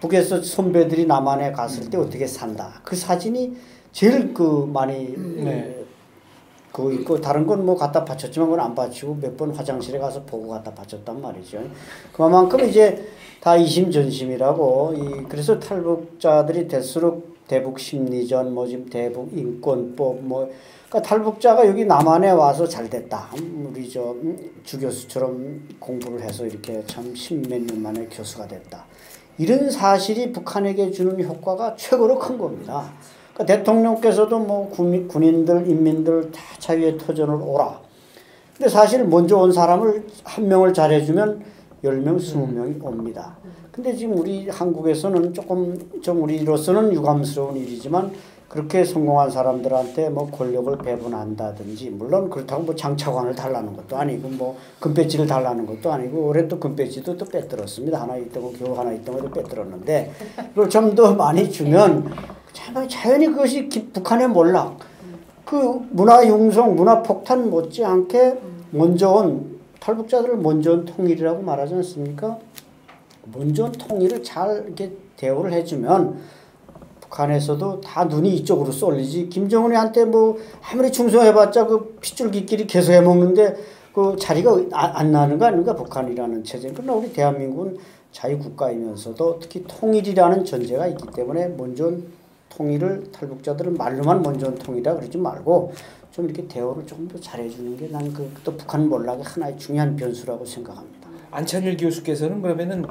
북에서 선배들이 남한에 갔을 때 어떻게 산다. 그 사진이 제일 그 많이 네. 그거 있고 다른 건 뭐 갖다 바쳤지만 그건 안 바치고 몇 번 화장실에 가서 보고 갖다 바쳤단 말이죠. 그만큼 이제 다 이심전심이라고 이 그래서 탈북자들이 될수록 대북 심리전 뭐 지금 대북 인권법 뭐 그러니까 탈북자가 여기 남한에 와서 잘 됐다. 음, 우리 저 주 교수처럼 공부를 해서 이렇게 참 십몇 년 만에 교수가 됐다. 이런 사실이 북한에게 주는 효과가 최고로 큰 겁니다. 그러니까 대통령께서도 뭐 군인, 군인들, 인민들 다 자유의 터전을 오라. 근데 사실 먼저 온 사람을 한 명을 잘해주면 열 명, 스무 명이 옵니다. 근데 지금 우리 한국에서는 조금 좀 우리로서는 유감스러운 일이지만 그렇게 성공한 사람들한테 뭐 권력을 배분한다든지 물론 그렇다고 뭐 장차관을 달라는 것도 아니고 뭐 금배지를 달라는 것도 아니고 올해 또 금배지도 또 빼들었습니다. 하나 있던 거 겨우 하나 있던 거도 빼들었는데 그걸 좀 더 많이 주면 참 자연히 그것이 기- 북한의 몰락 그 문화 융성, 문화 폭탄 못지않게 먼저 온 탈북자들을 먼저 온 통일이라고 말하지 않습니까? 먼저 온 통일을 잘 이렇게 대우를 해주면 북한에서도 다 눈이 이쪽으로 쏠리지. 김정은이한테 뭐 아무리 충성해봤자 그 핏줄기끼리 계속 해먹는데 그 자리가 아- 안 나는 거 아닙니까? 북한이라는 체제. 그러나 우리 대한민국은 자유국가이면서도 특히 통일이라는 전제가 있기 때문에 먼저 온 통일을 탈북자들은 말로만 먼저 온 통일이라 그러지 말고 좀 이렇게 대우를 조금 더 잘해주는 게 난 그 또 북한 몰락의 하나의 중요한 변수라고 생각합니다. 안찬일 교수께서는 그러면은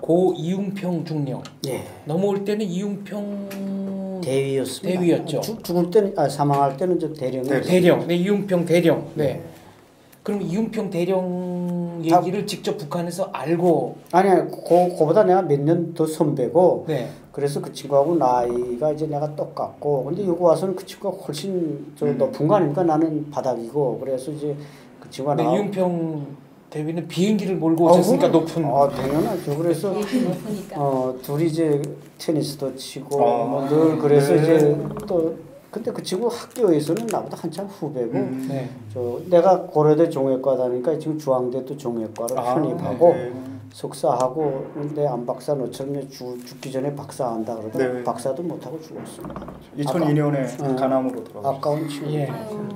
고 이웅평 중령 예. 넘어올 때는 이웅평 대위였습니다. 대위였죠. 죽, 죽을 때는 아 사망할 때는 저 대령이 대령, 네 이웅평 대령, 네. 그럼 이웅평 대령 다- 얘기를 직접 북한에서 알고, 아니 고 고보다 내가 몇 년 더 선배고 네, 그래서 그 친구하고 나이가 이제 내가 똑같고 근데 여기 와서는 그 친구가 훨씬 저 음. 높은 거 아닙니까 나는 바닥이고 그래서 이제 그 친구가 네 나 이웅평 대위는 비행기를 몰고 오셨으니까 높은. 아 당연하죠 그래서 높으니까. 어 둘이 이제 테니스도 치고 아, 뭐늘 그래서 네. 이제 또 근데 그 친구 학교에서는 나보다 한참 후배고 음. 네. 저 내가 고려대 종회과 다니니까 지금 중앙대도 종회과를 아, 편입하고 네. 석사하고 근데 안 박사 너처럼 죽, 죽기 전에 박사한다 그러다 네. 박사도 못하고 죽었습니다. 2002년에 응. 가남으로 들어갔어요. 아까운 친구. 예. 아유,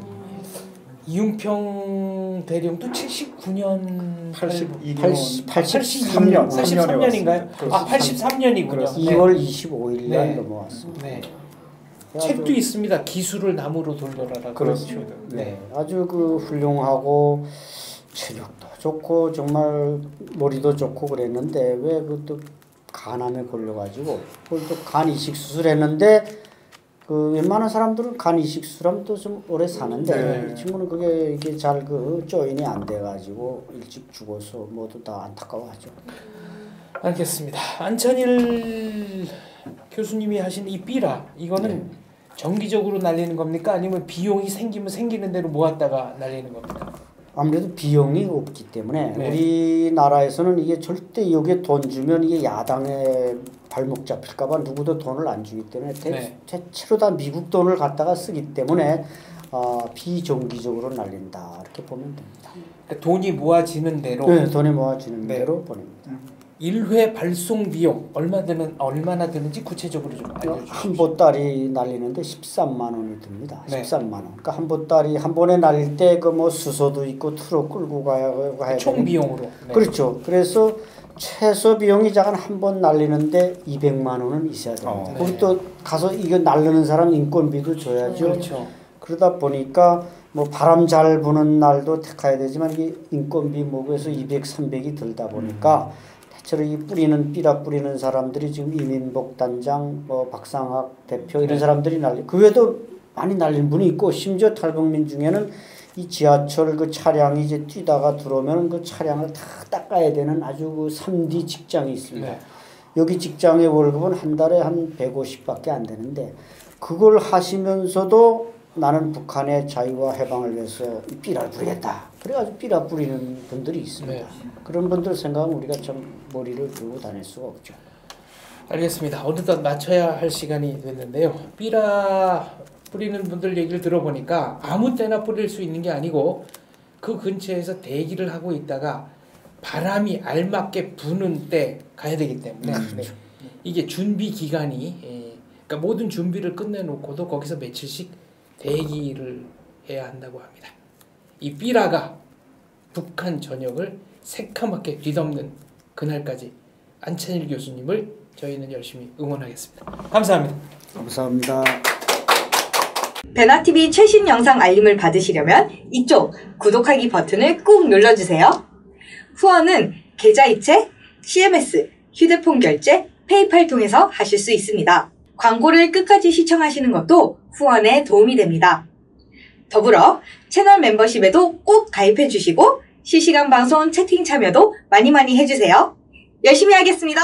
이웅평 대령도 79년 82년, 80, 83년, 83년인가요? 아, 그렇습니다. 83년이군요. 그렇습니다. 2월 25일 날 네. 넘어왔습니다. 네. 책도 있습니다. 기술을 나무로 돌려라라고. 그렇습니다. 네, 아주 그 훌륭하고 체력도 좋고 정말 머리도 좋고 그랬는데 왜 그것도 간암에 걸려가지고 그걸 또간 이식 수술했는데 그 웬만한 사람들은 간 이식 수술하면 또 좀 오래 사는데 네. 이 친구는 그게 이게 잘 그 조인이 안 돼가지고 일찍 죽어서 모두 다 안타까워하죠. 알겠습니다. 안찬일 교수님이 하신 이 삐라 이거는 네. 정기적으로 날리는 겁니까? 아니면 비용이 생기면 생기는 대로 모았다가 날리는 겁니까? 아무래도 비용이 없기 때문에 네. 우리나라에서는 이게 절대 여기에 돈 주면 이게 야당에 발목 잡힐까봐 누구도 돈을 안 주기 때문에 대, 네. 대체로 다 미국 돈을 갖다가 쓰기 때문에 어, 비정기적으로 날린다 이렇게 보면 됩니다. 그러니까 돈이 모아지는 대로 네, 돈이 모아지는 네. 대로 보냅니다. 일회 발송 비용 얼마 되는 얼마나 드는지 구체적으로 좀 알려주십시오. 한 보따리 날리는데 13만 원이 듭니다. 네. 13만 원. 그러니까 한 보따리 한 번에 날릴 때 그 뭐 수소도 있고 트럭 끌고 가야 가야 총 되는 비용으로. 네. 그렇죠. 그래서 최소 비용이 작은 한 번 날리는데 200만 원은 있어야 됩니다. 어. 네. 또 가서 이거 날르는 사람 인건비도 줘야죠. 그렇죠. 그러다 보니까 뭐 바람 잘 부는 날도 택해야 되지만 이게 인건비 뭐그래서 200, 300이 들다 보니까 대체로 이 뿌리는 삐라 뿌리는 사람들이 지금 이민복 단장, 뭐 박상학 대표 이런 네. 사람들이 날리. 그 외에도 많이 날린 분이 있고 심지어 탈북민 중에는 이 지하철 그 차량이 이제 뛰다가 들어오면 그 차량을 다 닦아야 되는 아주 그 3D 직장이 있습니다. 네. 여기 직장의 월급은 한 달에 한 150밖에 안 되는데 그걸 하시면서도 나는 북한의 자유와 해방을 위해서 이 삐라를 부리겠다. 그래가지고 삐라 부리는 분들이 있습니다. 네. 그런 분들 생각은 우리가 참 머리를 두고 다닐 수가 없죠. 알겠습니다. 어느덧 맞춰야 할 시간이 됐는데요. 삐라 뿌리는 분들 얘기를 들어보니까 아무 때나 뿌릴 수 있는 게 아니고 그 근처에서 대기를 하고 있다가 바람이 알맞게 부는 때 가야 되기 때문에 네. 이게 준비 기간이 예, 그러니까 모든 준비를 끝내놓고도 거기서 며칠씩 대기를 해야 한다고 합니다. 이 삐라가 북한 전역을 새카맣게 뒤덮는 그날까지 안찬일 교수님을 저희는 열심히 응원하겠습니다. 감사합니다. 감사합니다. 베나TV 최신 영상 알림을 받으시려면 이쪽 구독하기 버튼을 꾹 눌러주세요. 후원은 계좌이체, CMS, 휴대폰 결제, 페이팔 통해서 하실 수 있습니다. 광고를 끝까지 시청하시는 것도 후원에 도움이 됩니다. 더불어 채널 멤버십에도 꼭 가입해 주시고 실시간 방송 채팅 참여도 많이 많이 해주세요. 열심히 하겠습니다.